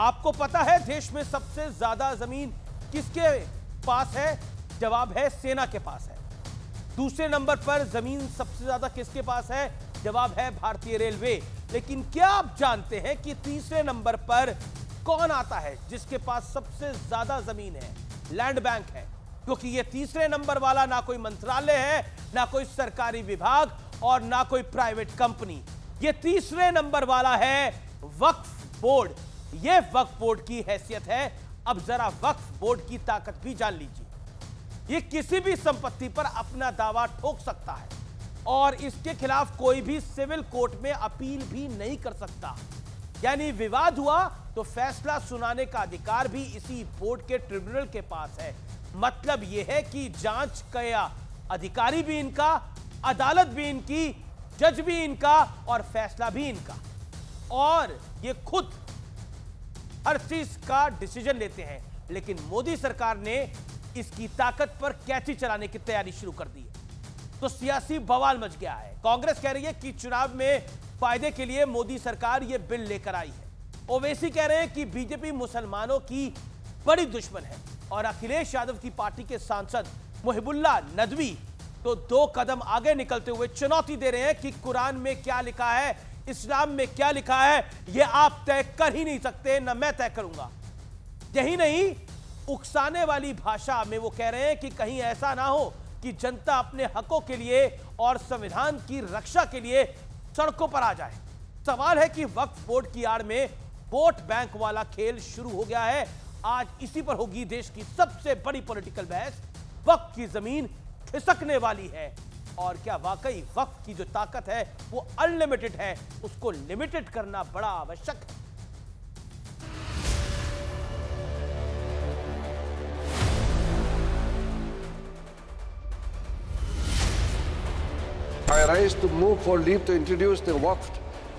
आपको पता है देश में सबसे ज़्यादा ज़मीन किसके पास है? जवाब है, सेना के पास है। दूसरे नंबर पर ज़मीन सबसे ज़्यादा किसके पास है? जवाब है भारतीय रेलवे। लेकिन क्या आप जानते हैं कि तीसरे नंबर पर कौन आता है जिसके पास सबसे ज़्यादा ज़मीन है? लैंड बैंक है, क्योंकि ये तीसरे नंबर वाला ना कोई मंत्रालय है, ना कोई सरकारी विभाग और ना कोई प्राइवेट कंपनी। ये तीसरे नंबर वाला है वक्फ बोर्ड। ये वक्फ बोर्ड की हैसियत है। अब जरा वक्फ बोर्ड की ताकत भी जान लीजिए। ये किसी भी संपत्ति पर अपना दावा ठोक सकता है और इसके खिलाफ कोई भी सिविल कोर्ट में अपील भी नहीं कर सकता। यानी विवाद हुआ तो फैसला सुनाने का अधिकार भी इसी बोर्ड के ट्रिब्यूनल के पास है। मतलब यह है कि जाँच का अधिकारी भी इनका, अदालत भी इनकी, जज भी इनका और फैसला भी इनका। और ये खुद हर चीज़ का डिसीज़न लेते हैं, लेकिन मोदी सरकार ने इसकी ताकत पर कैची चलाने की तैयारी शुरू कर दी है। तो सियासी बवाल मच गया है। कांग्रेस कह रही है कि चुनाव में फ़ायदे के लिए मोदी सरकार यह बिल लेकर आई है। ओवैसी कह रहे हैं कि बीजेपी मुसलमानों की बड़ी दुश्मन है और अखिलेश यादव की पार्टी के सांसद मुहिबुल्ला नदवी तो दो कदम आगे निकलते हुए चुनौती दे रहे हैं कि कुरान में क्या लिखा है इस्लाम में क्या लिखा है यह आप तय कर ही नहीं सकते, न मैं तय करूँगा। यही नहीं, उकसाने वाली भाषा में वो कह रहे हैं कि कहीं ऐसा ना हो कि जनता अपने हकों के लिए और संविधान की रक्षा के लिए सड़कों पर आ जाए। सवाल है कि वक्त बोर्ड की आड़ में वोट बैंक वाला खेल शुरू हो गया है। आज इसी पर होगी देश की सबसे बड़ी पॉलिटिकल बहस। वक्त की ज़मीन खिसकने वाली है। और क्या वाकई वक्त की जो ताकत है, वो अनलिमिटेड है, उसको लिमिटेड करना बड़ा आवश्यक है। I rise to move for leave to introduce the Waqf.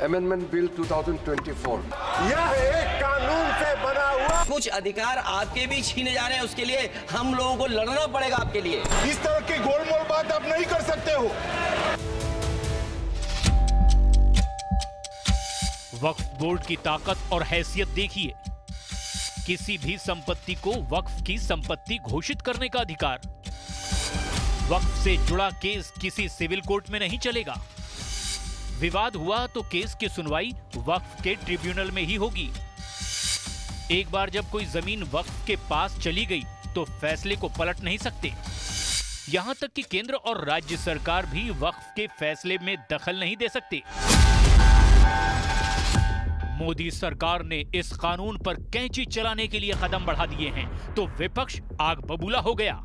Amendment Bill 2024. यह एक कानून से बना हुआ कुछ अधिकार आपके भी छीने जा रहे हैं उसके लिए हम लोगों को लड़ना पड़ेगा आपके लिए। इस तरह की गोलमोल बात आप नहीं कर सकते हो। वक्फ बोर्ड की ताकत और हैसियत देखिए। किसी भी संपत्ति को वक्फ की संपत्ति घोषित करने का अधिकार। वक्फ से जुड़ा केस किसी सिविल कोर्ट में नहीं चलेगा। विवाद हुआ तो केस की सुनवाई वक्फ के ट्रिब्यूनल में ही होगी। एक बार जब कोई ज़मीन वक्फ के पास चली गई तो फैसले को पलट नहीं सकते। यहाँ तक कि केंद्र और राज्य सरकार भी वक्फ के फैसले में दखल नहीं दे सकते। मोदी सरकार ने इस कानून पर कैंची चलाने के लिए कदम बढ़ा दिए हैं तो विपक्ष आग बबूला हो गया।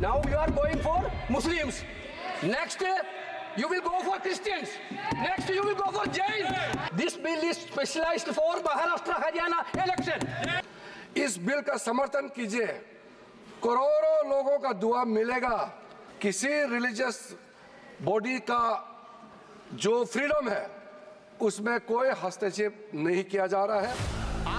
You are going for Muslims. Next, uh, you will go for Christians. Next, you will go for Jain. This bill is specialized for Maharashtra Haryana election. इस बिल का समर्थन कीजिए करोड़ों लोगों का दुआ मिलेगा किसी रिलीजियस बॉडी का जो फ्रीडम है उसमें कोई हस्तक्षेप नहीं किया जा रहा है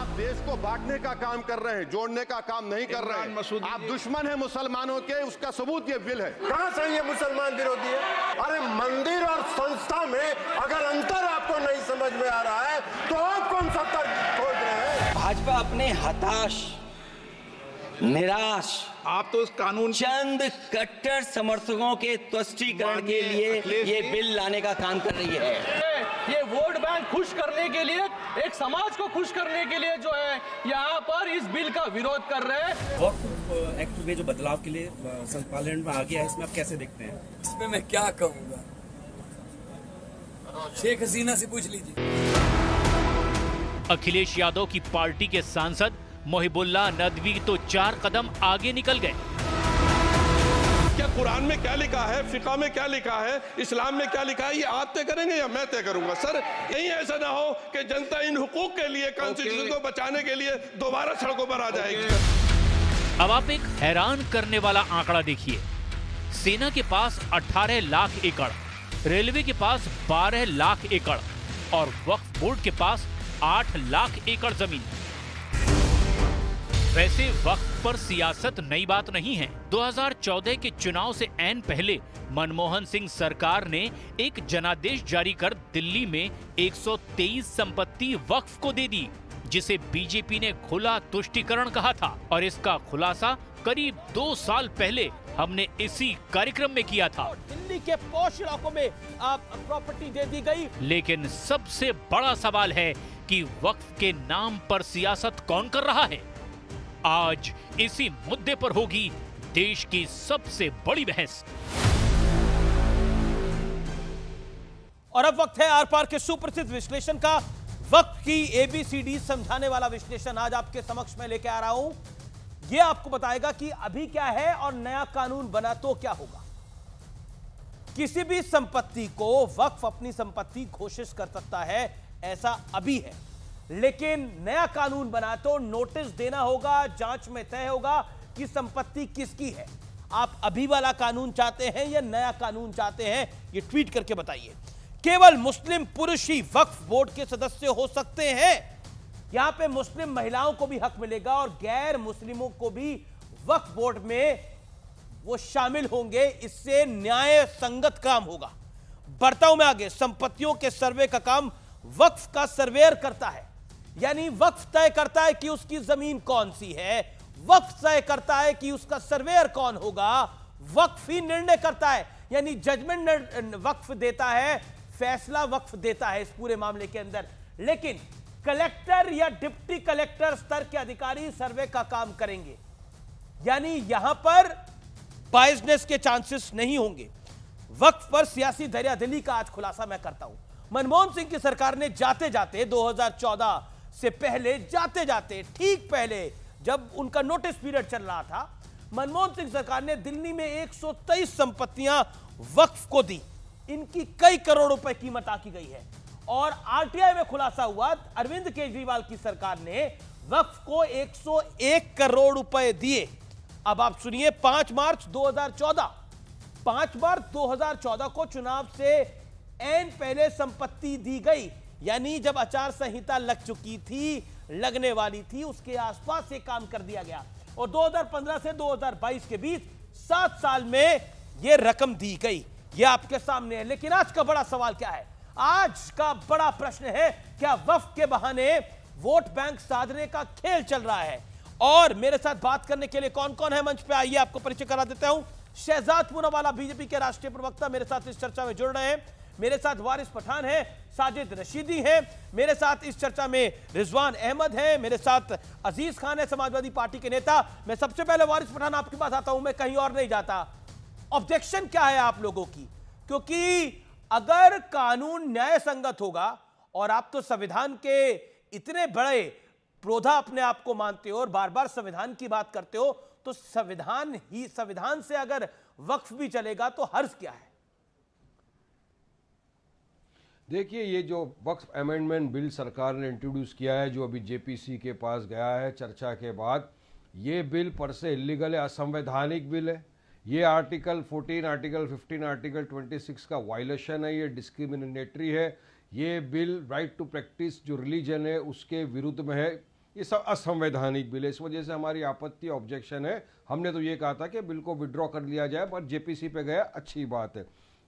आप देश को बांटने का काम कर रहे हैं जोड़ने का काम नहीं कर रहे हैं। आप दुश्मन हैं मुसलमानों के उसका सबूत ये बिल है। कहाँ से ये मुसलमान विरोधी है? अरे मंदिर और संस्था में अगर अंतर आपको नहीं समझ में आ रहा है तो आप कौन सा तर्क खोज रहे हैं? भाजपा अपने हताश निराश। आप तो उस कानून चंद कट्टर समर्थकों के तुष्टीकरण के लिए ये बिल लाने का काम कर रही है। ये वोट बैंक खुश करने के लिए एक समाज को खुश करने के लिए जो है यहाँ पर इस बिल का विरोध कर रहे हैं। वक्फ एक्ट में जो बदलाव के लिए पार्लियामेंट में आ गया है इसमें आप कैसे देखते हैं? इसमें मैं क्या कहूँगा? शेख हसीना से पूछ लीजिए। अखिलेश यादव की पार्टी के सांसद मोहिबुल्ला नदवी तो चार कदम आगे निकल गए। क्या कुरान में क्या लिखा है? फिका में क्या लिखा है? इस्लाम में क्या लिखा है? ये आप तय करेंगे या मैं तय करूँगा? सर कहीं ऐसा ना हो कि जनता इन हुकूक के लिए कॉन्स्टिट्यूशन को बचाने के लिए दोबारा सड़कों पर आ जाएगी। अब आप एक हैरान करने वाला आंकड़ा देखिए। सेना के पास 18 लाख एकड़ रेलवे के पास 12 लाख एकड़ और वक्फ बोर्ड के पास 8 लाख एकड़ ज़मीन। वैसे वक्त पर सियासत नई बात नहीं है। 2014 के चुनाव से ऐन पहले मनमोहन सिंह सरकार ने एक जनादेश जारी कर दिल्ली में 123 संपत्ति वक्फ को दे दी जिसे बीजेपी ने खुला तुष्टिकरण कहा था। और इसका खुलासा करीब दो साल पहले हमने इसी कार्यक्रम में किया था। दिल्ली के पौष इलाकों में आप प्रॉपर्टी दे दी गई। लेकिन सबसे बड़ा सवाल है कि वक्त के नाम पर सियासत कौन कर रहा है? आज इसी मुद्दे पर होगी देश की सबसे बड़ी बहस। और अब वक्त है आर पार के सुप्रसिद्ध विश्लेषण का। वक्त की एबीसीडी समझाने वाला विश्लेषण आज आपके समक्ष में लेके आ रहा हूँ। यह आपको बताएगा कि अभी क्या है और नया कानून बना तो क्या होगा। किसी भी संपत्ति को वक्फ अपनी संपत्ति घोषित कर सकता है, ऐसा अभी है। लेकिन नया कानून बना तो नोटिस देना होगा, जाँच में तय होगा कि संपत्ति किसकी है। आप अभी वाला कानून चाहते हैं या नया कानून चाहते हैं, ये ट्वीट करके बताइए। केवल मुस्लिम पुरुष ही वक्फ बोर्ड के सदस्य हो सकते हैं। यहाँ पे मुस्लिम महिलाओं को भी हक मिलेगा और गैर मुस्लिमों को भी वक्फ बोर्ड में वो शामिल होंगे। इससे न्याय संगत काम होगा। बढ़ता हूँ मैं आगे, संपत्तियों के सर्वे का काम वक्फ का सर्वेयर करता है। यानी वक्फ तय करता है कि उसकी ज़मीन कौन सी है वक्फ तय करता है कि उसका सर्वेयर कौन होगा वक्फ ही निर्णय करता है। यानी जजमेंट वक्फ देता है, फैसला वक्फ देता है इस पूरे मामले के अंदर। लेकिन कलेक्टर या डिप्टी कलेक्टर स्तर के अधिकारी सर्वे का काम करेंगे। यानी यहाँ पर बाइजनेस के चांसेस नहीं होंगे। वक्फ पर सियासी दरियादिली का आज खुलासा मैं करता हूँ। मनमोहन सिंह की सरकार ने जाते जाते 2014 से पहले जाते जाते, ठीक पहले, जब उनका नोटिस पीरियड चल रहा था, मनमोहन सिंह सरकार ने दिल्ली में 123 संपत्तियाँ वक्फ को दी। इनकी कई करोड़ रुपए कीमत आकी गई है। और आरटीआई में खुलासा हुआ, अरविंद केजरीवाल की सरकार ने वक्फ को 101 करोड़ रुपए दिए। अब आप सुनिए 5 मार्च 2014 5 मार्च 2014 को चुनाव से एन पहले संपत्ति दी गई। यानी जब आचार संहिता लग चुकी थी, लगने वाली थी, उसके आसपास से काम कर दिया गया। और 2015 से 2022 के बीच सात साल में यह रकम दी गई। यह आपके सामने है। लेकिन आज का बड़ा सवाल क्या है? आज का बड़ा प्रश्न है, क्या वफ के बहाने वोट बैंक साधने का खेल चल रहा है? और मेरे साथ बात करने के लिए कौन कौन है मंच पे? आइए आपको परिचय करा देता हूँ। शहजाद पूनावाला, बीजेपी के राष्ट्रीय प्रवक्ता मेरे साथ इस चर्चा में जुड़ रहे हैं। मेरे साथ वारिस पठान है, साजिद रशीदी है, मेरे साथ इस चर्चा में रिजवान अहमद है, मेरे साथ अज़ीज़ खान है, समाजवादी पार्टी के नेता। मैं सबसे पहले वारिस पठान आपके पास आता हूँ, मैं कहीं और नहीं जाता। ऑब्जेक्शन क्या है आप लोगों की? क्योंकि अगर कानून न्याय संगत होगा और आप तो संविधान के इतने बड़े प्रोधा अपने आप को मानते हो और बार बार संविधान की बात करते हो तो संविधान ही, संविधान से अगर वक्फ भी चलेगा तो हर्ज क्या है? देखिए, ये जो वक्फ अमेंडमेंट बिल सरकार ने इंट्रोड्यूस किया है, जो अभी जेपीसी के पास गया है चर्चा के बाद, ये बिल पर से इलीगल है, असंवैधानिक बिल है। ये आर्टिकल 14 आर्टिकल 15 आर्टिकल 26 का वायलेशन है, ये डिस्क्रिमिनेटरी है। ये बिल राइट टू प्रैक्टिस जो रिलीजन है, उसके विरुद्ध में है। ये सब असंवैधानिक बिल है। इस वजह से हमारी आपत्ति ऑब्जेक्शन है। हमने तो ये कहा था कि बिल को विड्रॉ कर लिया जाए, पर जेपीसी पे गया, अच्छी बात है।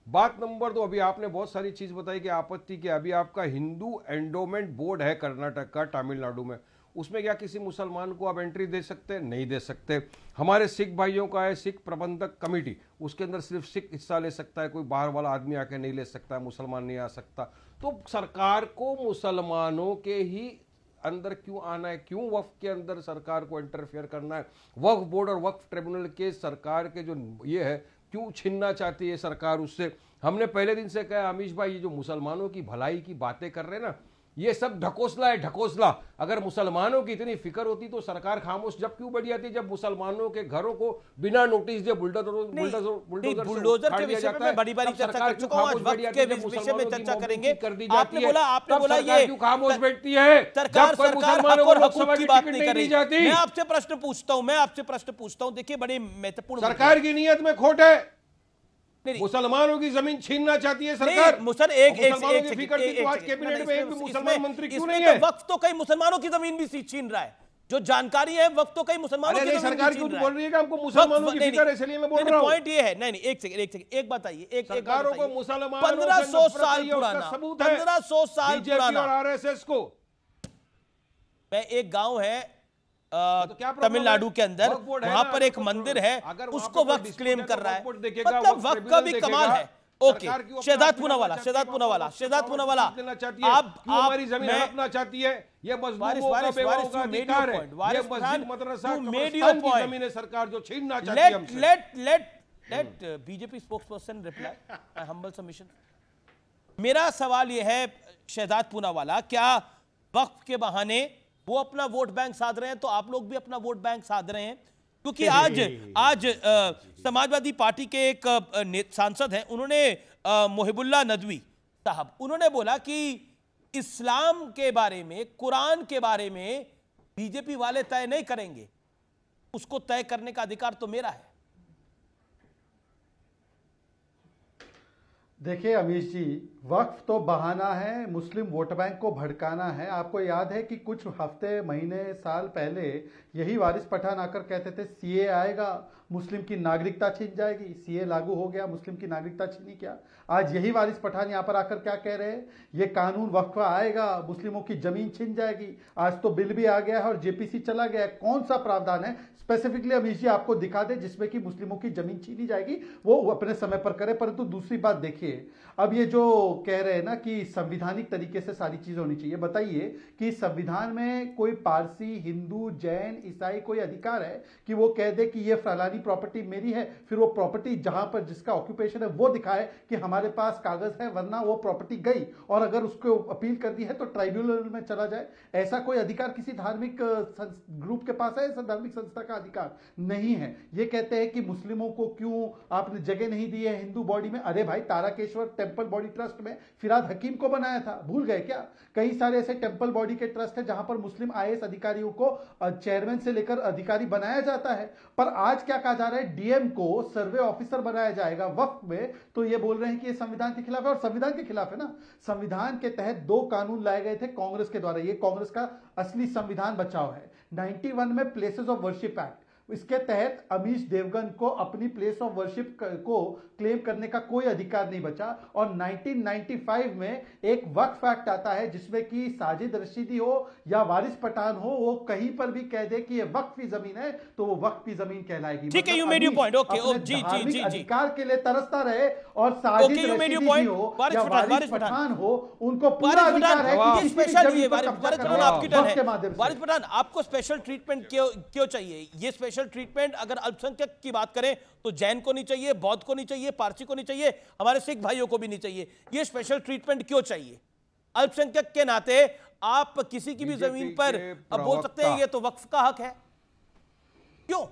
बात नंबर दो, अभी आपने बहुत सारी चीज़ बताई कि आपत्ति के, अभी आपका हिंदू एंडोमेंट बोर्ड है कर्नाटक का, तमिलनाडु में। उसमें क्या किसी मुसलमान को आप एंट्री दे सकते? नहीं दे सकते। हमारे सिख भाइयों का है सिख प्रबंधक कमेटी। उसके अंदर सिर्फ़ सिख हिस्सा ले सकता है, कोई बाहर वाला आदमी आके नहीं ले सकता, मुसलमान नहीं आ सकता। तो सरकार को मुसलमानों के ही अंदर क्यों आना है? क्यों वक्फ के अंदर सरकार को इंटरफेयर करना है? वक्फ बोर्ड और वक्फ ट्रिब्यूनल के सरकार के जो ये है क्यों छीनना चाहती है सरकार उससे? हमने पहले दिन से कहा, अमीश भाई, ये जो मुसलमानों की भलाई की बातें कर रहे हैं ना ये सब ढकोसला है ढकोसला। अगर मुसलमानों की इतनी फ़िक्र होती तो सरकार खामोश जब क्यों बढ़ जाती जब मुसलमानों के घरों को बिना नोटिस दिए बुलडोजर के विषय में बड़ी बड़ी चर्चा कर चुका हूँ आज वक्त के विषय में चर्चा करेंगे। कर दी जाती आपने बोला आपने बोला ये क्यों खामोश बैठती है? सरकार सरकार हक और हकूक की बात नहीं कर रही मैं आपसे प्रश्न पूछता हूँ मैं आपसे प्रश्न पूछता हूँ देखिए बड़े महत्वपूर्ण सरकार की नीयत में खोट है। मुसलमानों की ज़मीन छीनना चाहती है सरकार। मुसल एक एक एक कैबिनेट में एक भी मुसलमान मंत्री क्यों नहीं है? वक्त तो कई मुसलमानों की ज़मीन भी छीन रहा है। जो जानकारी है वक्त तो कई मुसलमानों की सरकार क्यों बोल रही है कि हमको मुसलमानों की फ़िक्र है इसलिए मैं बोल रहा हूँ। पॉइंट ये है। नहीं नहीं एक सेकंड एक सेकंड एक बात आइए एक सरकारों को मुसलमान 1500 साल पुराना 1500 साल पुराना और आरएसएस को। मैं एक गाँव है तो तमिलनाडु के अंदर वहाँ पर तो एक मंदिर है उसको वक्त क्लेम कर तो रहा है। मतलब वक्त का भी कमाल है। ओके शेदात अपना पूनावाला शेदात पूनावाला। शेदात पूनावाला आप हमारी ज़मीन हड़पना चाहती है? ये. जमीनें सरकार जो छीनना चाहती है let uh, BJP spokesperson reply. My humble submission. मेरा सवाल यह है शहजाद पूनावाला क्या वक्त के बहाने वो अपना वोट बैंक साध रहे हैं तो आप लोग भी अपना वोट बैंक साध रहे हैं। क्योंकि आज आज समाजवादी पार्टी के एक सांसद हैं उन्होंने मोहिबुल्ला नदवी साहब उन्होंने बोला कि इस्लाम के बारे में कुरान के बारे में बीजेपी वाले तय नहीं करेंगे। उसको तय करने का अधिकार तो मेरा है। देखिए अमीश जी, वक्फ तो बहाना है, मुस्लिम वोट बैंक को भड़काना है। आपको याद है कि कुछ हफ़्ते, महीने, साल पहले यही वारिस पठान आकर कहते थे सीए आएगा मुस्लिम की नागरिकता छीन जाएगी, सीए लागू हो गया, मुस्लिम की नागरिकता छीनी क्या? आज यही वारिस पठान यहाँ पर आकर क्या कह रहे हैं? ये कानून वक्फा आएगा, मुस्लिमों की ज़मीन छिन जाएगी। आज तो बिल भी आ गया है और जेपीसी चला गया है। कौन सा प्रावधान है? स्पेसिफिकली अमीश जी आपको दिखा दे, जिसमें कि मुस्लिमों की ज़मीन छीनी जाएगी, वो अपने समय पर करे, परंतु दूसरी बात देखिए। अब ये जो कह रहे हैं ना कि संविधानिक तरीके से सारी चीज़ होनी चाहिए, बताइए कि संविधान में कोई पारसी, हिंदू, जैन, ईसाई कोई अधिकार है कि वो कह दे कि ये फलानी प्रॉपर्टी मेरी है, फिर वो प्रॉपर्टी जहाँ पर जिसका ऑक्यूपेशन है, वो दिखाए कि हमारे पास कागज़ है, वरना वो प्रॉपर्टी गई और अगर उसको अपील कर दी है तो ट्राइब्यूनल में चला जाए। ऐसा कोई अधिकार किसी धार्मिक ग्रुप के पास है, ऐसा धार्मिक संस्था का अधिकार? नहीं है। ये कहते हैं कि मुस्लिमों को क्यों आपने जगह नहीं दी है हिंदू बॉडी में? अरे भाई, ताराकेश्वर टेंपल बॉडी ट्रस्ट में फिराद हकीम को बनाया था। भूल गए क्या? कई सारे ऐसे टेंपल बॉडी के ट्रस्ट है जहाँ पर मुस्लिम आईएएस अधिकारियों को चेयरमैन से लेकर अधिकारी बनाया जाता है। पर आज क्या कहा जा रहा है, डीएम को सर्वे ऑफिसर बनाया जाएगा वक्त में। तो ये बोल रहे हैं कि ये संविधान के खिलाफ है, और संविधान के खिलाफ है ना। संविधान के तहत दो कानून लाए गए थे कांग्रेस के द्वारा। ये कांग्रेस का असली संविधान बचाव है। 91 में प्लेसेस ऑफ़ वर्शिप एक्ट इसके तहत अमीश देवगन को अपनी प्लेस ऑफ़ वर्शिप को क्लेम करने का कोई अधिकार नहीं बचा और 1995 में एक वक्फ एक्ट आता है जिसमें कि साजिद रशीदी हो या वारिस पठान हो वो कहीं पर भी कह दे कि ये वक्फ की ज़मीन है तो वो वक्फ की ज़मीन कहलाएगी ठीक है, अमीश point. Okay, अपने oh, जी, जी, जी, जी। अधिकार के लिए तरसता रहे और साजिद रशीदी. हो या वारिस पठान। हो उनको पूरा अधिकार है कि स्पेशल ये वारिस पठान आपकी टर्न है वारिस पठान आपको स्पेशल ट्रीटमेंट क्यों क्यों चाहिए ये स्पेशल ट्रीटमेंट अगर अल्पसंख्यक की बात करें तो जैन को नहीं चाहिए बौद्ध को नहीं चाहिए पारसी को नहीं चाहिए हमारे सिख भाइयों को भी नहीं चाहिए। ये स्पेशल ट्रीटमेंट क्यों चाहिए? अल्पसंख्यक के नाते आप किसी की भी ज़मीन पर अब बोल सकते हैं ये तो वक्फ का हक है। क्यों?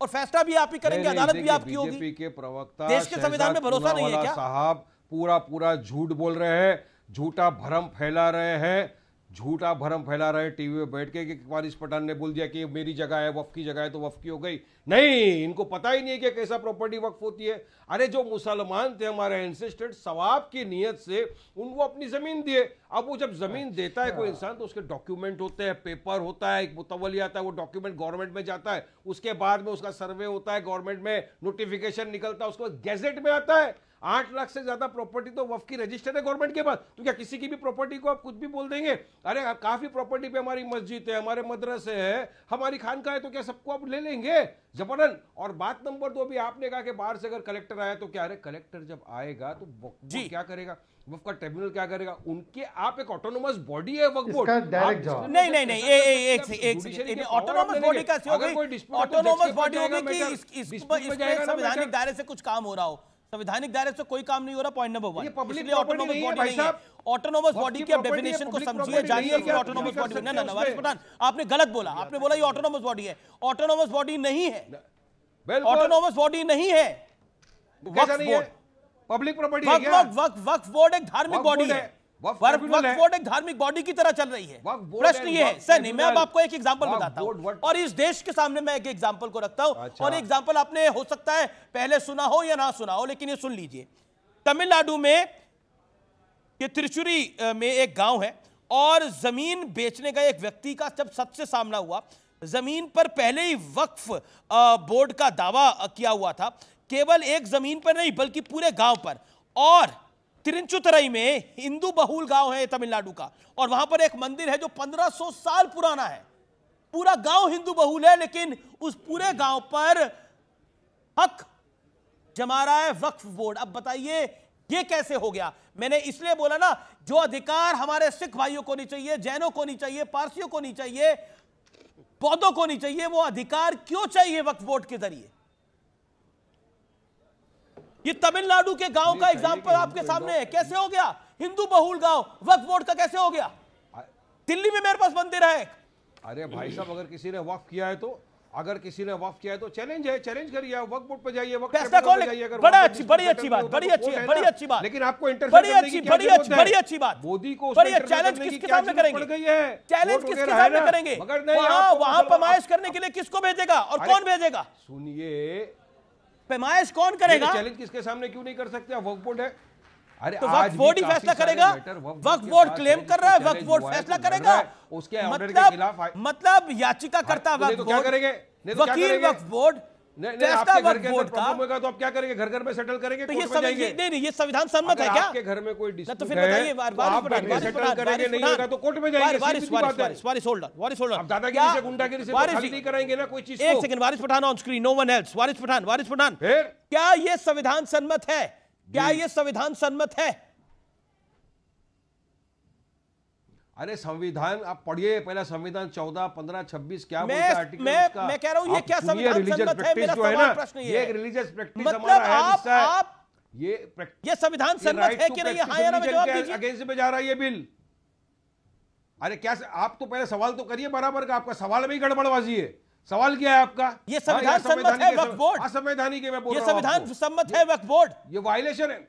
और फैसला भी आप ही करेंगे अदालत भी आपकी होगी। के प्रवक्ता देश के संविधान में भरोसा नहीं है क्या? साहब पूरा पूरा झूठ बोल रहे हैं झूठा भरम फैला रहे हैं। झूठा भरम फैला रहे टीवी में बैठ के कि वारिस पठान ने बोल दिया कि मेरी जगह है वफ की जगह है तो वफ की हो गई। नहीं इनको पता ही नहीं है कि कैसा प्रॉपर्टी वक्फ होती है। अरे जो मुसलमान थे हमारे एंसेस्टर सवाब की नीयत से उनको अपनी ज़मीन दिए। अब वो जब ज़मीन देता है कोई इंसान तो उसके डॉक्यूमेंट होते हैं पेपर होता है एक मुतवली आता है वो डॉक्यूमेंट गवर्नमेंट में जाता है। उसके बाद में उसका सर्वे होता है गवर्नमेंट में नोटिफिकेशन निकलता है उसके बाद गैजेट में आता है। आठ लाख से ज़्यादा प्रॉपर्टी तो वफ की रजिस्टर है गवर्नमेंट के पास। तो क्या किसी की भी प्रॉपर्टी को आप कुछ भी बोल देंगे? अरे काफ़ी प्रॉपर्टी पे हमारी मस्जिद है हमारे मदरसे है हमारी खानका है तो क्या सबको आप ले लेंगे? जबरन। और बात नंबर दो भी आपने कहा कि बाहर से अगर कलेक्टर आया तो क्या? अरे कलेक्टर जब आएगा तो वो वो क्या करेगा? वफ का ट्रिब्यूनल क्या करेगा? उनके आप एक ऑटोनोमस बॉडी है वक्फ बोर्ड नहीं नहीं नहीं ए- ए- एक एक के ऑटोनॉमस बॉडी तो ऑटोनॉमस के बॉडी हो। जाएगा कि इस संवैधानिक दायरे से कुछ काम हो रहा हो। संवैधानिक दायरे से कोई काम नहीं हो रहा पॉइंट नंबर वन इसलिए ऑटोनॉमस बॉडी नहीं है ऑटोनोमस बॉडी की आप डेफिनेशन को समझिए जानिए फिर कि है, बॉडी ना ना नवाज़ पठान आपने गलत बोला आपने बोला ये ऑटोनोमस बॉडी है। ऑटोनोमस बॉडी नहीं है। ऑटोनोमस बॉडी नहीं है। वक्फ बोर्ड पब्लिक प्रॉपर्टी है वक्फ क्या? वक्फ वक्फ बोर्ड एक धार्मिक बॉडी है, वक्फ। बोर्ड एक धार्मिक बॉडी की तरह चल रही है। प्रश्न ये है। सर नहीं मैं अब आपको एक एग्जांपल बताता हूँ। और इस देश के सामने मैं एक एग्जांपल को रखता हूँ। अच्छा। और एग्जांपल आपने हो सकता है पहले सुना हो या ना सुना हो लेकिन ये सुन लीजिए। तमिलनाडु में ये त्रिचुरी में एक गाँव है और ज़मीन बेचने का एक व्यक्ति का जब सबसे सामना हुआ ज़मीन पर पहले ही वक्फ बोर्ड का दावा किया हुआ था। केवल एक ज़मीन पर नहीं बल्कि पूरे गाँव पर। और तिरुचुतरई में हिंदू बहुल गाँव है तमिलनाडु का। और वहाँ पर एक मंदिर है जो 1500 साल पुराना है। पूरा गाँव हिंदू बहुल है, लेकिन उस पूरे गाँव पर हक जमा रहा है, वक्फ बोर्ड। अब बताइए, ये कैसे हो गया? मैंने इसलिए बोला ना, जो अधिकार हमारे सिख भाइयों को नहीं चाहिए, जैनों को नहीं चाहिए, पारसियों को नहीं चाहिए पौधों को नहीं चाहिए, वो अधिकार क्यों चाहिए वक्फ बोर्ड के ज़रिए? ये तमिलनाडु के गाँव का एग्ज़ाम्पल आपके सामने है। कैसे हो गया? हिंदू बहुल गाँव वक्फ बोर्ड का कैसे हो गया? दिल्ली में मेरे पास मंदिर है अरे भाई साहब अगर किसी ने वक्फ किया है तो अगर किसी ने वक्फ किया है तो चैलेंज है चैलेंज करिए वक्फ बोर्ड पे जाइए बड़ा अच्छी बड़ी अच्छी बात बड़ी अच्छी बड़ी अच्छी बात। लेकिन आपको बड़ी अच्छी बड़ी अच्छी बड़ी अच्छी बात। मोदी को बड़ी चैलेंज किसके सामने करेंगे? चैलेंज किसके सामने करेंगे? वहाँ वहाँ पैमाइश करने के लिए किसको भेजेगा और कौन भेजेगा? सुनिए पैमाइश कौन करेगा? चैलेंज किसके सामने क्यों नहीं कर सकते? वक्त बोर्ड है। अरे तो वक्त बोर्ड ही फैसला करेगा? वक्त बोर्ड क्लेम कर रहा है वक्त बोर्ड फैसला करेगा? उसके मतलब मतलब याचिका करता वक्त बोर्ड करेंगे? वकील वक्त बोर्ड फैसला वक्फ बोर्ड का। तो आप क्या करेंगे? घर घर में सेटल करेंगे? तो ये नहीं नहीं ये संविधान सम्मत है क्या? आपके घर में कोई डिस्प्यूट तो फिर बताइए आप सेटल करेंगे नहीं होगा तो कोर्ट में जाएँगे वारिस वारिस वारिस होल्डर वारिस होल्डर अब दादागिरी से गुंडागिरी से खाली नहीं कराएँगे ना कोई चीज़ एक second Waris Pathan on screen no one else Waris Pathan Waris Pathan. फिर? क्या ये संविधान सम्मत है? क्या ये संविधान सम्मत है? अरे संविधान आप पढ़िए पहला संविधान चौदह पंद्रह छब्बीस क्या मैं, बोलता है मैं, मैं कह रहा हूँ ये क्या संविधान सम्मत है? मेरा सवाल प्रश्न ये है। एक रिलीजियस प्रैक्टिस मतलब आप आप ये ये संविधान सम्मत है कि नहीं? हाँ या ना जवाब दीजिए। अगेंस्ट में जा रहा है ये बिल अरे क्या आप तो पहले सवाल तो करिए बराबर का आपका सवाल में ही गड़बड़बाजी है। सवाल क्या है आपका? ये संविधान सम्मत है वक्फ बोर्ड। असंवैधानिक है मैं बोल रहा हूँ ये संविधान सम्मत है वक्फ बोर्ड। ये वायलेशन है।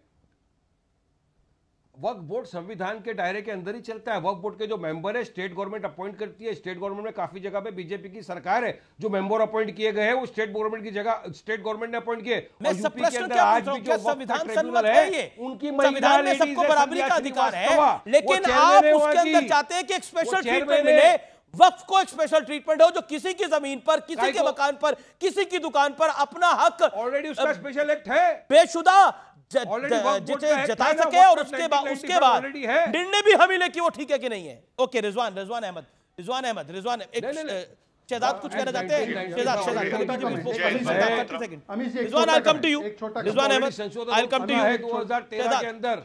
वक्फ बोर्ड संविधान के दायरे के अंदर ही चलता है। वक्फ बोर्ड के जो मेंबर है स्टेट गवर्नमेंट अपॉइंट करती है। स्टेट गवर्नमेंट में काफ़ी जगह पे बीजेपी की सरकार है जो मेंबर अपॉइंट किए गए हैं वो स्टेट गवर्नमेंट की जगह स्टेट गवर्नमेंट ने अपॉइंट किए। यूपी के अंदर आज भी जो संविधान है उनकी संविधान में सबको बराबरी का अधिकार है। लेकिन आप उसके अंदर चाहते हैं कि एक स्पेशल ट्रीटमेंट मिले? वक्फ को एक स्पेशल ट्रीटमेंट हो जो किसी की ज़मीन पर किसी के मकान पर किसी की दुकान पर अपना हक ऑलरेडी उसका स्पेशल एक्ट है। बेशुदा जता सके और उसके बाद उसके बाद निर्णय भी हम ही ले कि वो ठीक है कि नहीं है। ओके रिजवान रिजवान अहमद रिजवान अहमद रिजवान एक शहजाद कुछ कहना चाहते हैं? Shehzad Shehzad Rizwan I come to you Rizwan Ahmed I come to you 2013 के अंदर।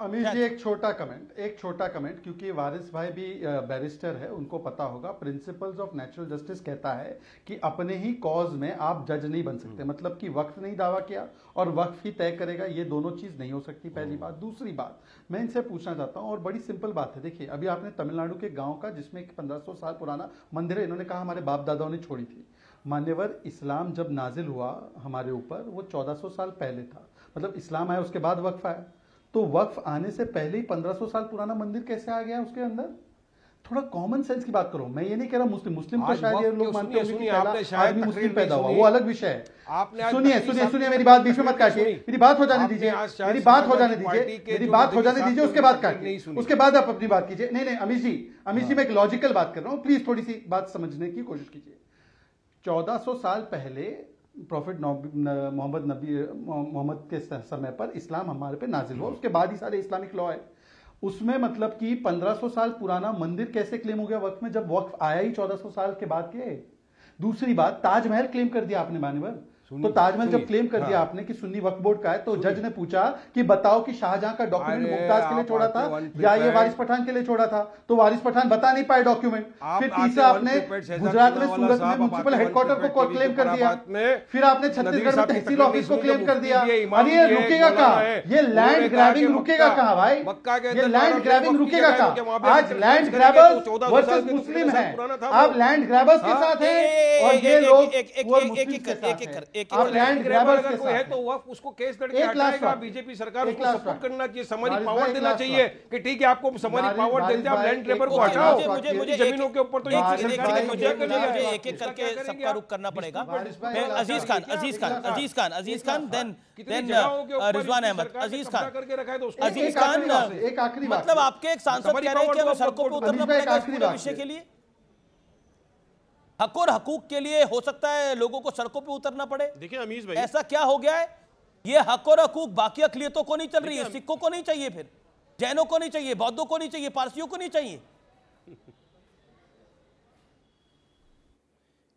अमीर जी एक छोटा कमेंट एक छोटा कमेंट क्योंकि वारिस भाई भी बैरिस्टर है उनको पता होगा। प्रिंसिपल्स ऑफ़ नेचुरल जस्टिस कहता है कि अपने ही कॉज में आप जज नहीं बन सकते। मतलब कि वक्त नहीं दावा किया और वक्त ही तय करेगा ये दोनों चीज़ नहीं हो सकती पहली बात। दूसरी बात मैं इनसे पूछना चाहता हूँ और बड़ी सिंपल बात है। देखिए अभी आपने तमिलनाडु के गाँव का जिसमें पंद्रह साल पुराना मंदिर है इन्होंने कहा हमारे बाप दादाओं ने छोड़ी थी। मान्यवर इस्लाम जब नाजिल हुआ हमारे ऊपर वो 1400 साल पहले था। मतलब इस्लाम आया उसके बाद वक्फ आया। तो वक्फ आने से पहले ही 1500 साल पुराना मंदिर कैसे आ गया उसके अंदर? थोड़ा कॉमन सेंस की बात करो। मैं ये नहीं कह रहा मुस्लिम मुस्लिम तो शायद ये लोग मानते हैं कि पहला आदमी मुस्लिम पैदा हुआ वो अलग विषय है। सुनिए सुनिए सुनिए मेरी बात बीच में मत काटिए। मेरी बात हो जाने दीजिए। मेरी बात हो जाने दीजिए। मेरी बात हो जाने दीजिए उसके बाद काटिए। उसके बाद आप अपनी बात कीजिए। नहीं नहीं अमित जी अमित जी मैं एक लॉजिकल बात कर रहा हूँ। प्लीज़ थोड़ी सी बात समझने की कोशिश कीजिए। 1400 साल पहले प्रॉफिट मोहम्मद नबी मोहम्मद के समय पर इस्लाम हमारे पे नाजिल हुआ। उसके बाद ही सारे इस्लामिक लॉ है उसमें मतलब कि 1500 साल पुराना मंदिर कैसे क्लेम हो गया वक्त में? जब वक्त आया ही 1400 साल के बाद के। दूसरी बात, ताजमहल क्लेम कर दिया आपने, मान्यवर। तो ताजमहल जब क्लेम कर दिया हाँ। आपने कि सुन्नी वक्फ बोर्ड का है तो जज ने पूछा कि बताओ कि शाहजहां का डॉक्यूमेंट मुमताज़ के लिए छोड़ा था या ये वारिस पठान के लिए छोड़ा था? तो वारिस पठान बता नहीं पाए डॉक्यूमेंट फिर तीसरा आपने गुजरात में सूरत में म्यूनिसिपल हेडक्वार्टर को क्लेम कर दिया। फिर आपने छत्तीसगढ़ में तहसील ऑफ़िस को क्लेम कर दिया। अरे ये रुकेगा कहा? ये लैंड ग्रैबिंग रुकेगा कहा भाई? ये लैंड ग्रैबिंग रुकेगा कहा? आज लैंड ग्रैबर्स वर्सेस मुस्लिम है। आप लैंड ग्रैबर्स के साथ हैं और ये लोग एक एक एक एक आप लैंड ग्रैबर्स के कोई है तो वह उसको केस लड़के हटाएगा बीजेपी सरकार उसको सपोर्ट करना चाहिए समारी पावर देना चाहिए कि ठीक है आपको समारी पावर देते आप लैंड ग्रैबर को हटाओ। मुझे मुझे जमीनों के ऊपर तो एक एक करके सबका रुख करना पड़ेगा। Aziz Khan Aziz Khan Aziz Khan Aziz Khan then then Rizwan Ahmed Aziz Khan. अज़ीज़ खान एक आखिरी मतलब आपके एक सांसद कह रहे हैं कि सड़कों पर उतरना पड़ेगा इस पूरे विषय के लिए। हक और हकूक के लिए हो सकता है लोगों को सड़कों पर उतरना पड़े। देखिए अमीश भाई। ऐसा क्या हो गया है? ये हक और हकूक बाकी अकलियतों को नहीं चल रही है सिखों को नहीं चाहिए फिर जैनों को नहीं चाहिए बौद्धों को नहीं चाहिए पारसियों को नहीं चाहिए।